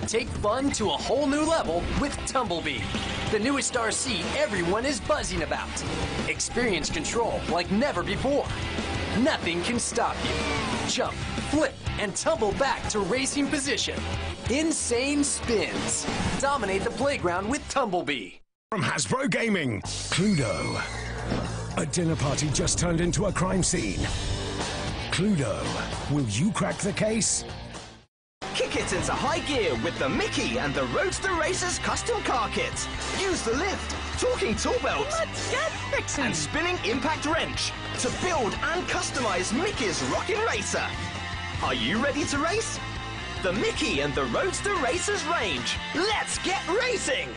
Take fun to a whole new level with Tumblebee, the newest RC everyone is buzzing about. Experience control like never before. Nothing can stop you. Jump, flip, and tumble back to racing position. Insane spins. Dominate the playground with Tumblebee. From Hasbro Gaming, Cluedo. A dinner party just turned into a crime scene. Cluedo, will you crack the case? Kick it into high gear with the Mickey and the Roadster Racers custom car kit. Use the lift, talking tool belt, Let's get and spinning impact wrench to build and customize Mickey's Rockin' Racer. Are you ready to race? The Mickey and the Roadster Racers range. Let's get racing!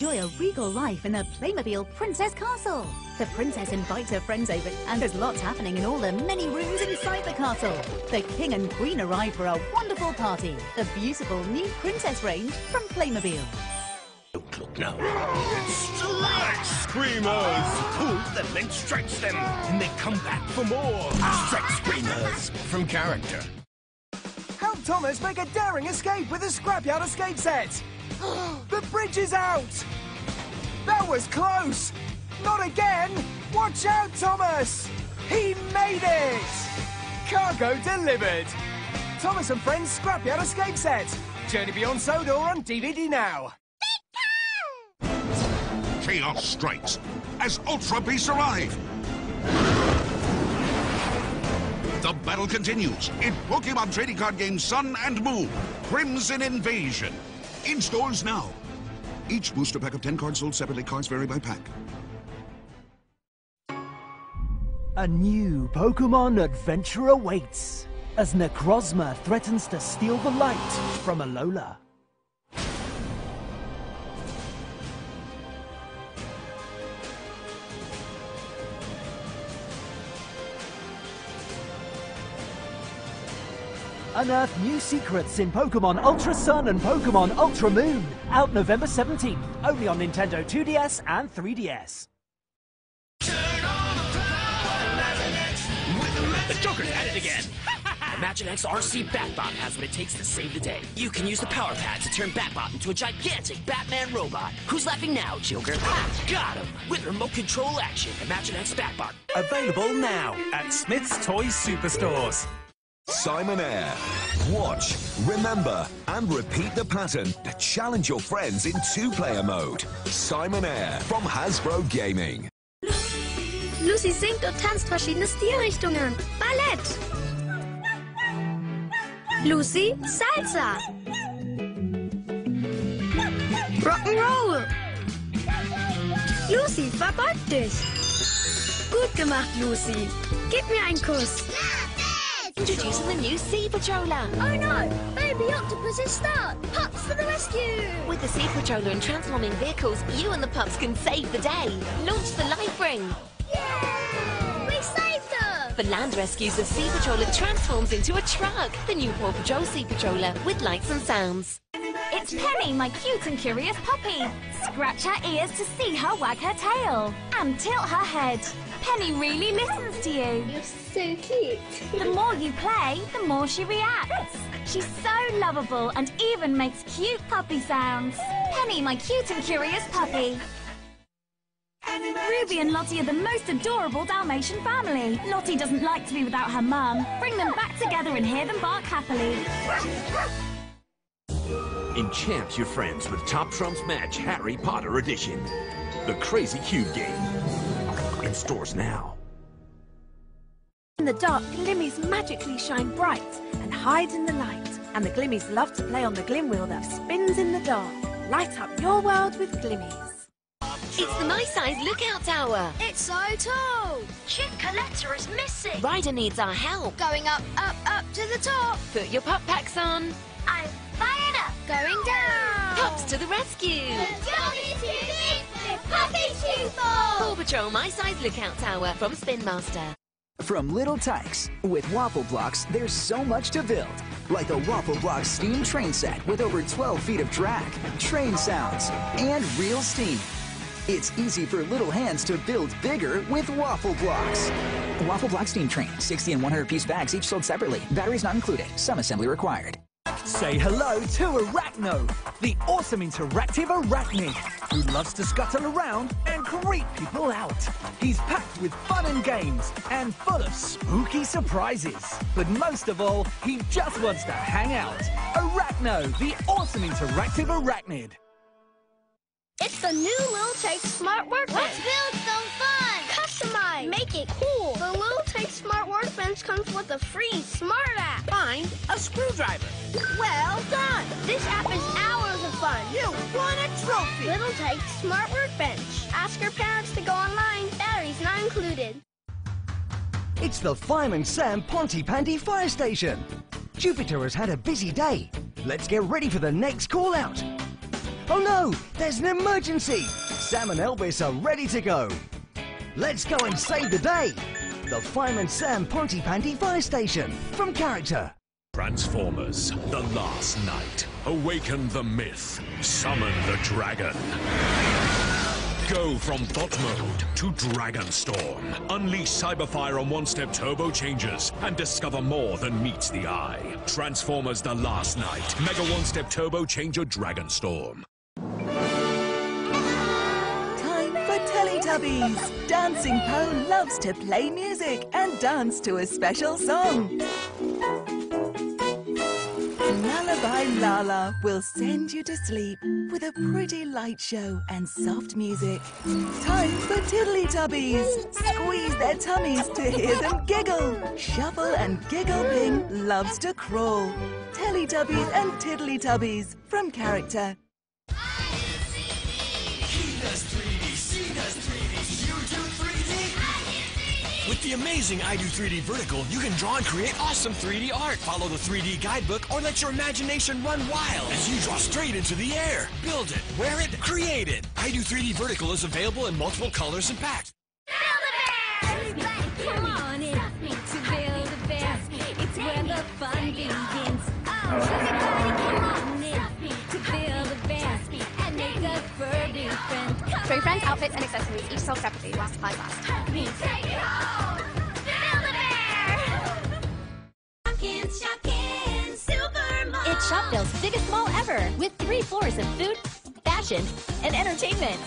Enjoy a regal life in the Playmobil Princess Castle. The princess invites her friends over, and there's lots happening in all the many rooms inside the castle. The king and queen arrive for a wonderful party. The beautiful new princess range from Playmobil. Don't look now. Stretch Screamers! Pull them, then stretch them, and they come back for more. Ah! Stretch Screamers from character. Help Thomas make a daring escape with a scrapyard escape set! the bridge is out! That was close! Not again! Watch out, Thomas! He made it! Cargo delivered! Thomas and Friends Scrapyard Escape Set! Journey Beyond Sodor on DVD now! Chaos strikes as Ultra Beasts arrive. The battle continues in Pokemon trading card game Sun and Moon. Crimson Invasion. In stores now. Each booster pack of 10 cards sold separately. Cards vary by pack. A new Pokemon adventure awaits as Necrozma threatens to steal the light from Alola. Unearth new secrets in Pokemon Ultra Sun and Pokemon Ultra Moon. Out November 17th, only on Nintendo 2DS and 3DS. The Joker's at it again. Imaginext RC Batbot has what it takes to save the day. You can use the power pad to turn Batbot into a gigantic Batman robot. Who's laughing now, Joker? Ah, got him! With remote control action, Imaginext Batbot. Available now at Smyths Toys Superstores. Simon Air. Watch, remember, and repeat the pattern to challenge your friends in two-player mode. Simon Air from Hasbro Gaming. Lucy singt und tanzt verschiedene Stilrichtungen. Ballett. Lucy Salsa. Rock'n'Roll. Lucy, verbeug dich. Gut gemacht, Lucy. Gib mir einen Kuss. Introducing the new Sea Patroller. Oh no! Baby octopus is stuck! Pups for the rescue! With the Sea Patroller and transforming vehicles, you and the pups can save the day. Launch the Life Ring. We saved her! For land rescues, the Sea Patroller transforms into a truck. The new Paw Patrol Sea Patroller with lights and sounds. It's Penny, my cute and curious puppy. Scratch her ears to see her wag her tail. And tilt her head. Penny really listens to you. You're so cute. The more you play, the more she reacts. She's so lovable and even makes cute puppy sounds. Penny, my cute and curious puppy. Ruby and Lottie are the most adorable Dalmatian family. Lottie doesn't like to be without her mum. Bring them back together and hear them bark happily. Enchant your friends with Top Trumps Match Harry Potter Edition. The Crazy Cube game. In stores now. In the dark, Glimmies magically shine bright and hide in the light. And the Glimmies love to play on the Glim wheel that spins in the dark. Light up your world with Glimmies. It's the My Size Lookout Tower. It's so tall. Chickaletta is missing. Ryder needs our help. Going up, up, up to the top. Put your pup packs on. I'm fired up. Going down. Pups to the rescue. Doggy too big. Puppy too Paw. Patrol My Size Lookout Tower from Spin Master. From Little Tikes, with Waffle Blocks, there's so much to build. Like the Waffle Block Steam Train Set with over 12 feet of track, train sounds, and real steam. It's easy for little hands to build bigger with Waffle Blocks. Waffle Block Steam Train, 60 and 100 piece bags, each sold separately. Batteries not included. Some assembly required. Say hello to Arachno, the awesome interactive arachnid who loves to scuttle around and creep people out. He's packed with fun and games and full of spooky surprises. But most of all, he just wants to hang out. Arachno, the awesome interactive arachnid. It's the new Lil Take Smart Workbench. Let's build some fun. Customize. Make it cool. The Lil Take Smart Workbench comes with a free smart app. Find a screwdriver. Well done. This app is hours of fun. You won a trophy. Little Take Smart Workbench. Ask your parents to go online. Batteries not included. It's the Fireman Sam Pontypandy Fire Station. Jupiter has had a busy day. Let's get ready for the next call out. Oh no, there's an emergency. Sam and Elvis are ready to go. Let's go and save the day. The Fireman Sam Pontypandy Fire Station from Character. Transformers, The Last Knight. Awaken the myth. Summon the dragon. Go from Thought Mode to Dragon Storm. Unleash Cyberfire on one-step turbo changes and discover more than meets the eye. Transformers The Last Knight. Mega one-step turbo changer Dragon Storm. Teletubbies. Dancing Po loves to play music and dance to a special song. Lullaby Lala will send you to sleep with a pretty light show and soft music. Time for Tiddly-Tubbies. Squeeze their tummies to hear them giggle. Shuffle and Giggle Ping loves to crawl. Tiddly Teletubbies and Tiddly-Tubbies from Character. With the amazing IDO3D Vertical, you can draw and create awesome 3D art. Follow the 3D guidebook or let your imagination run wild as you draw straight into the air. Build it, wear it, create it. IDO3D Vertical is available in multiple colors and packs. Fun begins. Oh, friend. Friends, outfits, and accessories, each sold separately while supplies last. Help me take it home. Build a bear. Shopkins, Shopkins, Super It's Shopville's biggest mall ever, with three floors of food, fashion, and entertainment.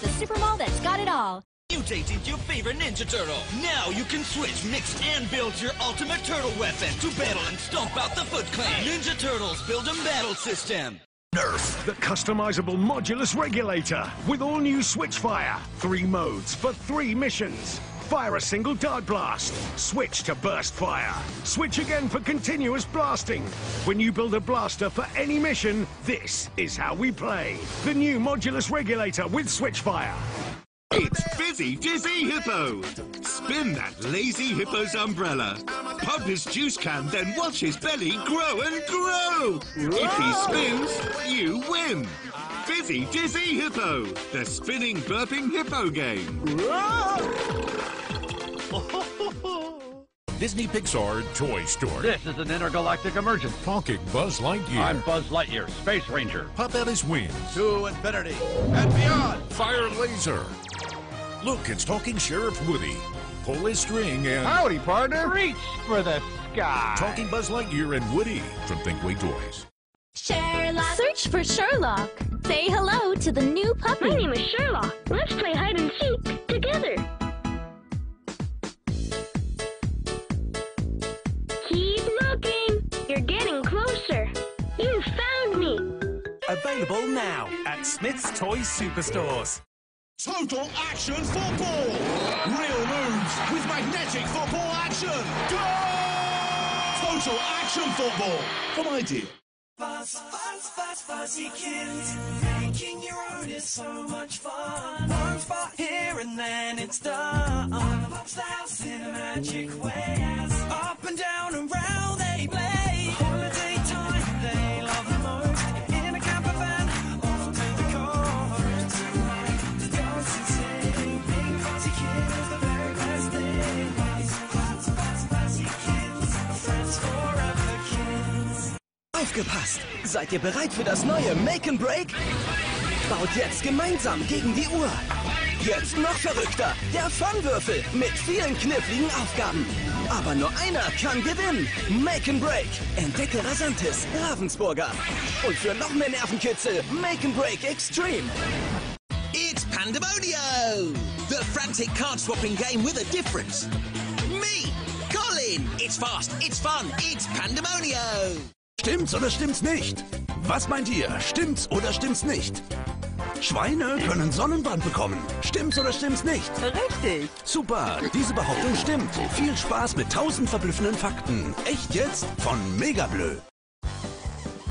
The super mall that's got it all. Mutate into your favorite Ninja Turtle. Now you can switch, mix, and build your ultimate turtle weapon to battle and stomp out the Foot Clan. Ninja Turtles build a Battle System. Nerf, the customizable modulus regulator with all new Switchfire. Three modes for three missions. Fire a single dart blast. Switch to burst fire. Switch again for continuous blasting. When you build a blaster for any mission, this is how we play. The new modulus regulator with Switchfire. It's Fizzy Dizzy Hippo. Spin that lazy hippo's umbrella. Pump his juice can, then watch his belly grow and grow. If he spins, you win. Fizzy Dizzy Hippo, the spinning burping hippo game. Disney Pixar Toy Story. This is an intergalactic emergence. Talking Buzz Lightyear. I'm Buzz Lightyear, Space Ranger. Pop out his wings. To infinity and beyond. Fire laser. Look, it's talking Sheriff Woody. Pull his string and. Howdy, partner. Reach for the sky. Talking Buzz Lightyear and Woody from Thinkway Toys. Sherlock. Search for Sherlock. Say hello to the new puppy. My name is Sherlock. Let's play hide and seek. together. Keep looking. You're getting closer. You found me. Available now at Smyths Toy Superstores. Total action football! Real moves with magnetic football action! Go! Total action football from Ideal. Fuzz, fuzz, fuzz, fuzzy kids. Making your own is so much fun. One spot here and then it's done. Pops the house in a magic way. Up and down and round Aufgepasst! Seid ihr bereit für das neue Make and Break? Baut jetzt gemeinsam gegen die Uhr. Jetzt noch verrückter, der Funwürfel mit vielen kniffligen Aufgaben. Aber nur einer kann gewinnen. Make and Break. Entdecke Rasantis, Ravensburger. Und für noch mehr Nervenkitzel, Make and Break Extreme. It's Pandemonio! The frantic card swapping game with a difference. Me, Colin! It's fast, it's fun, it's Pandemonio! Stimmt's oder stimmt's nicht? Was meint ihr? Stimmt's oder stimmt's nicht? Schweine können Sonnenbrand bekommen. Stimmt's oder stimmt's nicht? Richtig. Super, diese Behauptung stimmt. Viel Spaß mit tausend verblüffenden Fakten. Echt jetzt? Von Megablö.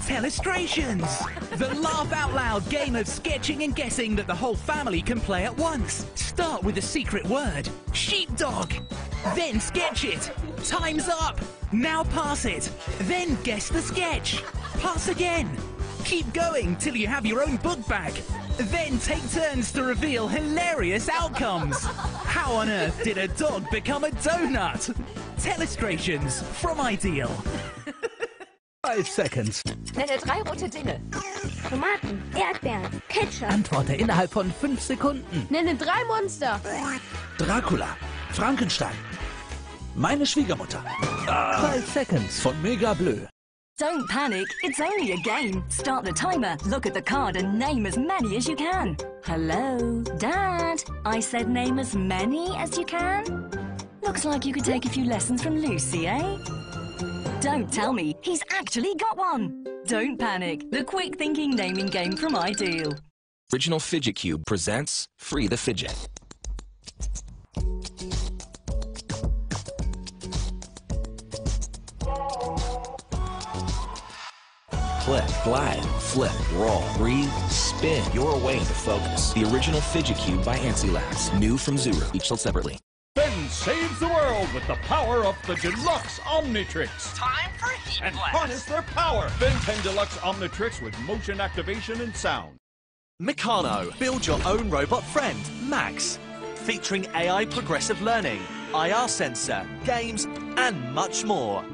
Telestrations! The laugh out loud game of sketching and guessing that the whole family can play at once. Start with the secret word sheepdog. Then sketch it. Time's up. Now pass it. Then guess the sketch. Pass again. Keep going till you have your own book back. Then take turns to reveal hilarious outcomes. How on earth did a dog become a donut? Telestrations from Ideal. Five seconds. Nenne drei rote Dinge. Tomaten, Erdbeeren, Ketchup. Antworte innerhalb von fünf Sekunden. Nenne drei Monster. Dracula, Frankenstein, meine Schwiegermutter. Five seconds. Von Megablö. Don't panic, it's only a game. Start the timer, look at the card, and name as many as you can. Hello, Dad? I said name as many as you can? Looks like you could take a few lessons from Lucy, eh? Don't tell me, he's actually got one! Don't panic, the quick thinking naming game from Ideal. Original Fidget Cube presents Free the Fidget. Click, glide, flip, roll, breathe, spin your way into focus. The original Fidget Cube by Antsy Labs. New from Zuru, each sold separately. Ben saves the world with the power of the Deluxe Omnitrix. Time for heat And harness their power. Ben 10 Deluxe Omnitrix with motion activation and sound. Meccano, build your own robot friend, Max. Featuring AI progressive learning, IR sensor, games, and much more.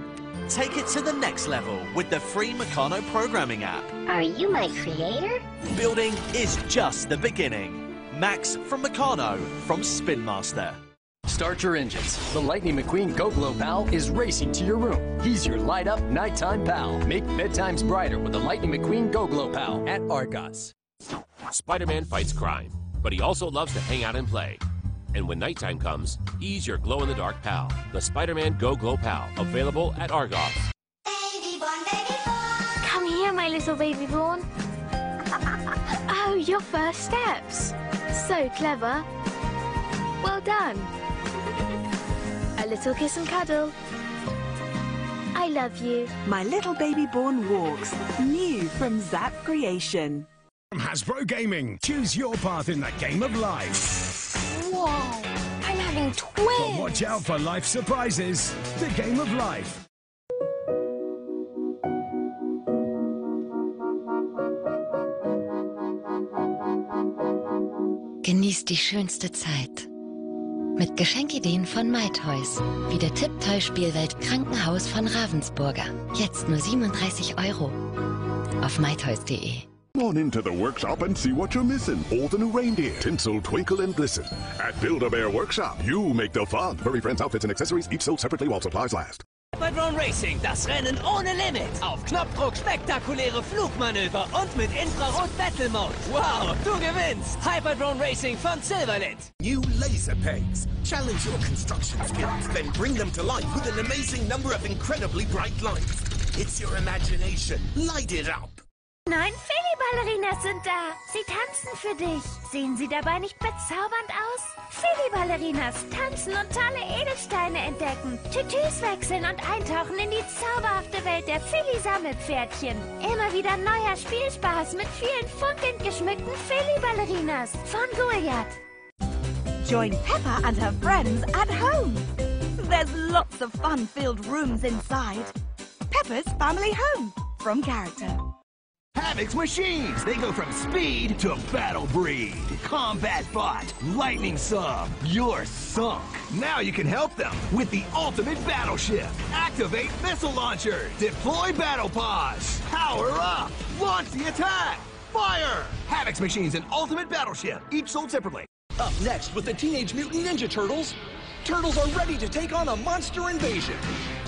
Take it to the next level with the free Meccano programming app. Are you my creator? Building is just the beginning. Max from Meccano from Spin Master. Start your engines. The Lightning McQueen Go Glow Pal is racing to your room. He's your light up nighttime pal. Make bedtimes brighter with the Lightning McQueen Go Glow Pal at Argos. Spider-Man fights crime, but he also loves to hang out and play. And when nighttime comes, he's your glow-in-the-dark pal, the Spider-Man Go Glow Pal, available at Argos. Baby born, baby born. Come here, my little baby born. oh, your first steps. So clever. Well done. A little kiss and cuddle. I love you. My little baby born walks. New from Zapf Creation. From Hasbro Gaming, choose your path in the game of life. Whoa, I'm having twins. But watch out for life surprises. The game of life. Genießt die schönste Zeit. Mit Geschenkideen von MyToys. Wie der Tipptoy-Spielwelt Krankenhaus von Ravensburger. Jetzt nur 37 Euro. Auf mytoys.de. On into the workshop and see what you're missing. All the new reindeer, tinsel, twinkle, and glisten. At Build-A-Bear Workshop, you make the fun. Furry friends, outfits, and accessories each sold separately while supplies last. Hyperdrone Racing, das Rennen ohne Limit. Auf Knopfdruck spektakuläre Flugmanöver und mit Infrarot Battle Mode. Wow, du gewinnst! Hyperdrone Racing von Silverlit. New laser pegs. Challenge your construction skills, then bring them to life with an amazing number of incredibly bright lights. It's your imagination. Light it up. Nein, Philly-Ballerinas sind da. Sie tanzen für dich. Sehen sie dabei nicht bezaubernd aus? Philly-Ballerinas tanzen und tolle Edelsteine entdecken, Tütüs wechseln und eintauchen in die zauberhafte Welt der Philly-Sammelpferdchen. Immer wieder neuer Spielspaß mit vielen funkelnd geschmückten Philly-Ballerinas von Goliath. Join Peppa and her friends at home. There's lots of fun-filled rooms inside. Peppa's Family Home from Character. Havoc's machines. They go from speed to battle breed. Combat bot, lightning sub. You're sunk. Now you can help them with the ultimate battleship. Activate missile launcher. Deploy battle pods. Power up. Launch the attack. Fire. Havoc's machines and ultimate battleship. Each sold separately. Up next with the Teenage Mutant Ninja Turtles, Turtles are ready to take on a monster invasion.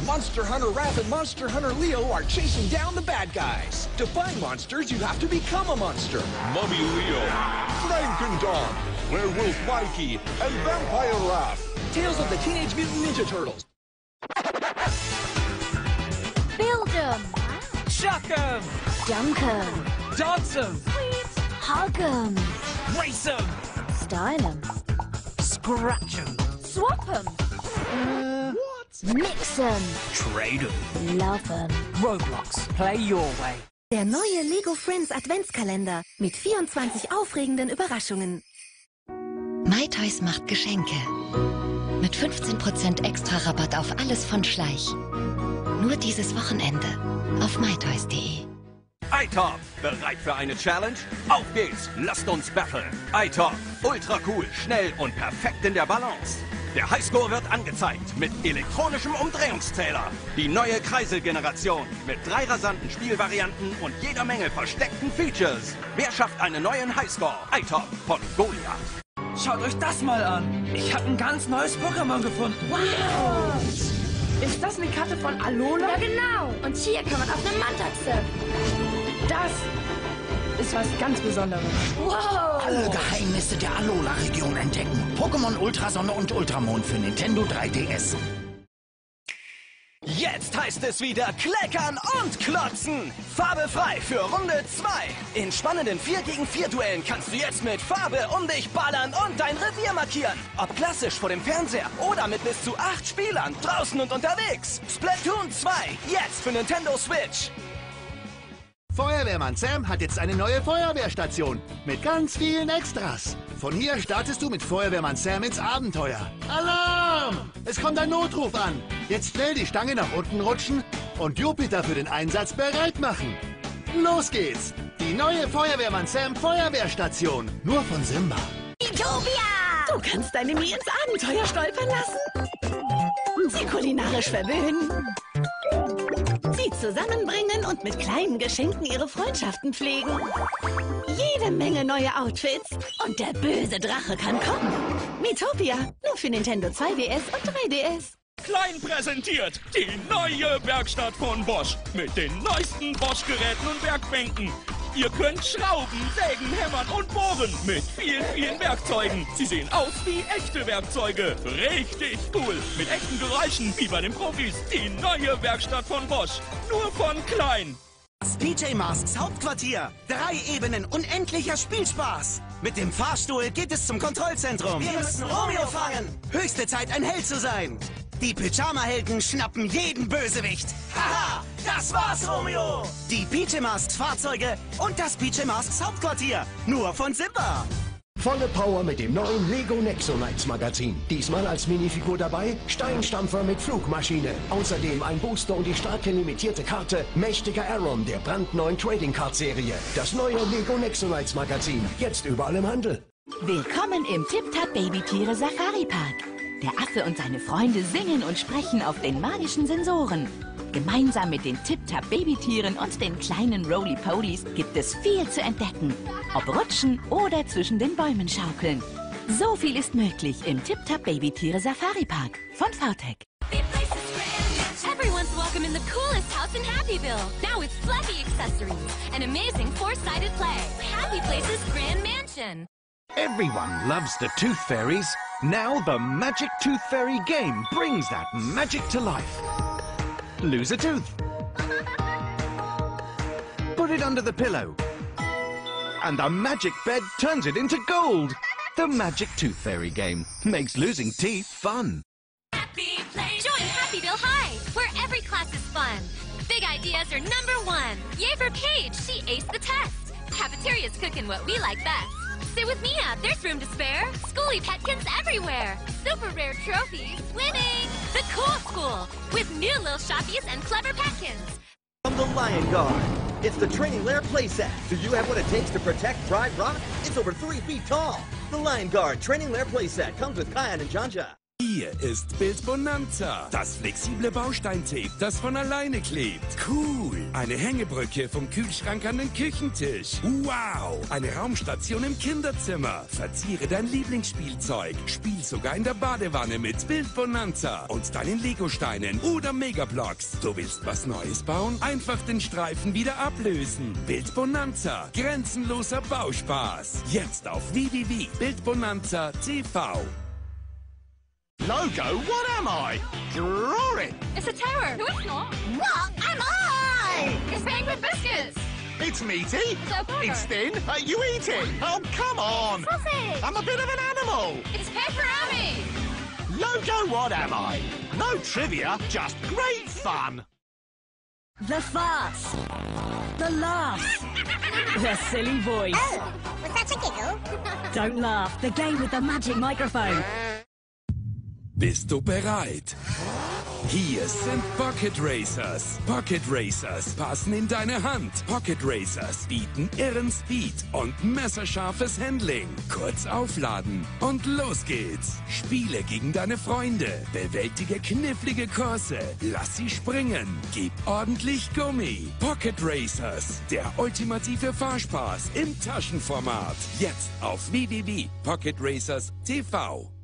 Monster Hunter Raph and Monster Hunter Leo are chasing down the bad guys. To find monsters, you have to become a monster. Mummy Leo, Frankendon, Werewolf Mikey, and Vampire Raph. Tales of the Teenage Mutant Ninja Turtles. Build 'em, Chuck 'em! dunk 'em, Dance 'em! hug 'em, Race 'em! style 'em, Scratch 'em! swap 'em. what? Mix 'em, Trade 'em! love 'em. Roblox, play your way. Der neue Lego Friends Adventskalender mit 24 aufregenden Überraschungen. MyToys macht Geschenke. Mit 15% extra Rabatt auf alles von Schleich. Nur dieses Wochenende auf mytoys.de. iTop, bereit für eine Challenge? Auf geht's, lasst uns battlen. iTop, ultra cool, schnell und perfekt in der Balance. Der Highscore wird angezeigt mit elektronischem Umdrehungszähler. Die neue Kreiselgeneration mit drei rasanten Spielvarianten und jeder Menge versteckten Features. Wer schafft einen neuen Highscore? iTop von Goliath. Schaut euch das mal an. Ich habe ein ganz neues Pokémon gefunden. Wow! Ist das eine Karte von Alola? Ja, genau. Und hier kann man auf eine Mantaxe. Das ist was ganz Besonderes. Wow! Alle Geheimnisse der Alola-Region entdecken. Pokémon Ultrasonne und Ultramond für Nintendo 3DS. Jetzt heißt es wieder kleckern und klotzen. Farbe frei für Runde 2. In spannenden 4 gegen 4 Duellen kannst du jetzt mit Farbe um dich ballern und dein Revier markieren. Ob klassisch vor dem Fernseher oder mit bis zu 8 Spielern draußen und unterwegs. Splatoon 2, jetzt für Nintendo Switch. Feuerwehrmann Sam hat jetzt eine neue Feuerwehrstation mit ganz vielen Extras. Von hier startest du mit Feuerwehrmann Sam ins Abenteuer. Alarm! Es kommt ein Notruf an. Jetzt schnell die Stange nach unten rutschen und Jupiter für den Einsatz bereit machen. Los geht's! Die neue Feuerwehrmann Sam Feuerwehrstation. Nur von Simba. Utopia! Du kannst deine Mii ins Abenteuer stolpern lassen. Sie kulinarisch verwöhnen. Sie zusammenbringen und mit kleinen Geschenken ihre Freundschaften pflegen. Jede Menge neue Outfits und der böse Drache kann kommen. Miitopia, nur für Nintendo 2DS und 3DS. Klein präsentiert die neue Werkstatt von Bosch mit den neuesten Bosch-Geräten und Werkbänken. Ihr könnt schrauben, sägen, hämmern und bohren mit vielen, vielen Werkzeugen. Sie sehen aus wie echte Werkzeuge. Richtig cool. Mit echten Geräuschen wie bei den Profis. Die neue Werkstatt von Bosch. Nur von Klein. Das PJ Masks Hauptquartier. Drei Ebenen unendlicher Spielspaß. Mit dem Fahrstuhl geht es zum Kontrollzentrum. Wir müssen Romeo fangen. Höchste Zeit, ein Held zu sein. Die Pyjama-Helden schnappen jeden Bösewicht. Haha, das war's, Romeo. Die PJ Masks Fahrzeuge und das PJ Masks Hauptquartier. Nur von Simba. Volle Power mit dem neuen Lego Nexo Knights Magazin. Diesmal als Minifigur dabei Steinstampfer mit Flugmaschine. Außerdem ein Booster und die starke limitierte Karte Mächtiger Aaron der brandneuen Trading Card Serie. Das neue Lego Nexo Knights Magazin. Jetzt überall im Handel. Willkommen im Tip-Tap Babytiere Safari Park. Der Affe und seine Freunde singen und sprechen auf den magischen Sensoren. Gemeinsam mit den Tip-Tap Babytieren und den kleinen Roly-Polies gibt es viel zu entdecken. Ob rutschen oder zwischen den Bäumen schaukeln. So viel ist möglich im Tip-Tap Babytiere Safari Park von VTech. Everyone house in Happyville. Now with fluffy accessories and amazing four-sided play. Happy Place's Grand Mansion. Everyone loves the Tooth Fairies. Now the Magic Tooth Fairy game brings that magic to life. Lose a tooth. Put it under the pillow. And the magic bed turns it into gold. The Magic Tooth Fairy game makes losing teeth fun. Happy Place. Join Happyville High, where every class is fun. Big ideas are number one. Yay for Paige, she aced the test. Cafeteria's cooking what we like best. With there's room to spare. Schooly petkins everywhere. Super rare trophies, winning. The cool school, with new little shoppies and clever petkins. From the Lion Guard. It's the Training Lair playset. Do you have what it takes to protect Pride Rock? It's over three feet tall. The Lion Guard Training Lair playset comes with Kion and Janja. Hier ist Bild Bonanza, das flexible Bausteintape, das von alleine klebt. Cool! Eine Hängebrücke vom Kühlschrank an den Küchentisch. Wow! Eine Raumstation im Kinderzimmer. Verziere dein Lieblingsspielzeug. Spiel sogar in der Badewanne mit Bild Bonanza und deinen Legosteinen oder Megablocks. Du willst was Neues bauen? Einfach den Streifen wieder ablösen. Bild Bonanza. Grenzenloser Bauspaß. Jetzt auf www.bildbonanza TV. Logo? What am I? Draw it! It's a tower. No, it's not. What am I? It's penguin biscuits. It's meaty. It's a burger. It's thin. Are you eating? Oh, come on. Sausage. I'm a bit of an animal. It's pepperoni. Logo, what am I? No trivia, just great fun. The farce. The laughs. the silly voice. Oh, was that a giggle? Don't laugh. The game with the magic microphone. Bist du bereit? Hier sind Pocket Racers. Pocket Racers passen in deine Hand. Pocket Racers bieten irren Speed und messerscharfes Handling. Kurz aufladen und los geht's. Spiele gegen deine Freunde. Bewältige knifflige Kurse. Lass sie springen. Gib ordentlich Gummi. Pocket Racers. Der ultimative Fahrspaß im Taschenformat. Jetzt auf www.pocketracers.tv.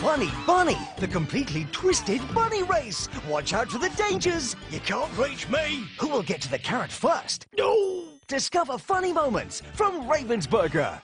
Funny Bunny, the completely twisted bunny race. Watch out for the dangers. You can't reach me. Who will get to the carrot first? No! Discover funny moments from Ravensburger.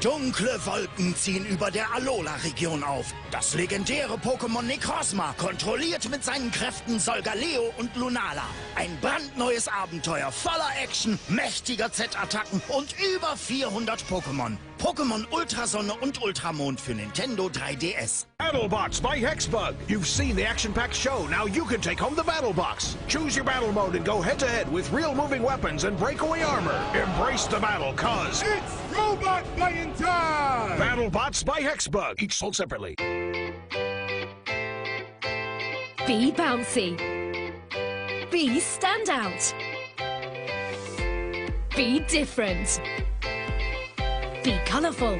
Dunkle Wolken ziehen über der Alola-Region auf. Das legendäre Pokémon Necrozma kontrolliert mit seinen Kräften Solgaleo und Lunala. Ein brandneues Abenteuer voller Action, mächtiger Z-Attacken und über 400 Pokémon. Pokémon Ultrasonne und Ultramond für Nintendo 3DS. BattleBots by Hexbug. You've seen the action-packed show. Now you can take home the battle box. Choose your battle mode and go head-to-head with real moving weapons and breakaway armor. Embrace the battle, cause it's robot playing time. BattleBots by Hexbug. Each sold separately. Be bouncy. Be standout. Be different. Be colourful.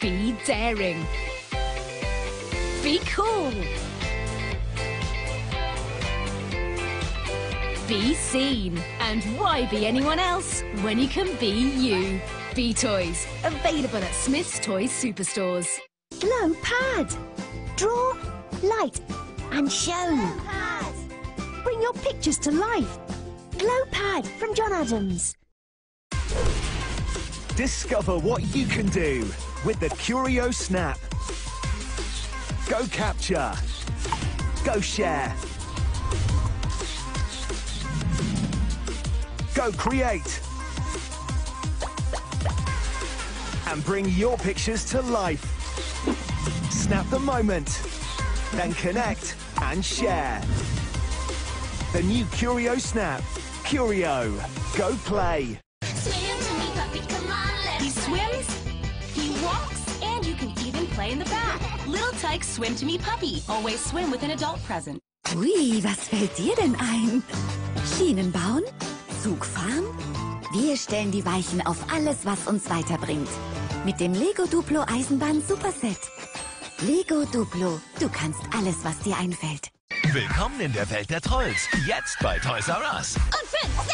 Be daring. Be cool. Be seen. And why be anyone else when you can be you? Be Toys. Available at Smyths Toys Superstores. Glow pad. Draw, light, and show. Bring your pictures to life. Glow pad from John Adams. Discover what you can do with the Curio Snap. Go capture. Go share. Go create. And bring your pictures to life. Snap the moment. Then connect and share. The new Curio Snap. Curio. Go play. He swims, he walks, and you can even play in the bath. Little Tykes Swim to Me Puppy. Always swim with an adult present. Ui, was fällt dir denn ein? Schienen bauen? Zug fahren? Wir stellen die Weichen auf alles, was uns weiterbringt. Mit dem Lego Duplo Eisenbahn Superset. Lego Duplo, du kannst alles, was dir einfällt. Willkommen in der Welt der Trolls. Jetzt bei Toys R Us. Und 5,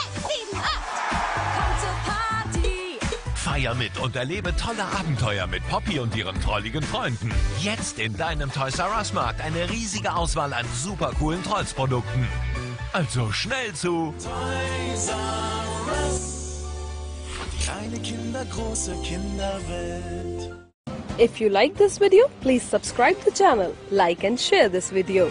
Feier mit und erlebe tolle Abenteuer mit Poppy und ihren trolligen Freunden. Jetzt in deinem Toys R Us Markt eine riesige Auswahl an super coolen Trolls-Produkten. Also schnell zu Toys R Us. Kleine Kinder, große Kinderwelt. If you like this video, please subscribe the channel, like and share this video.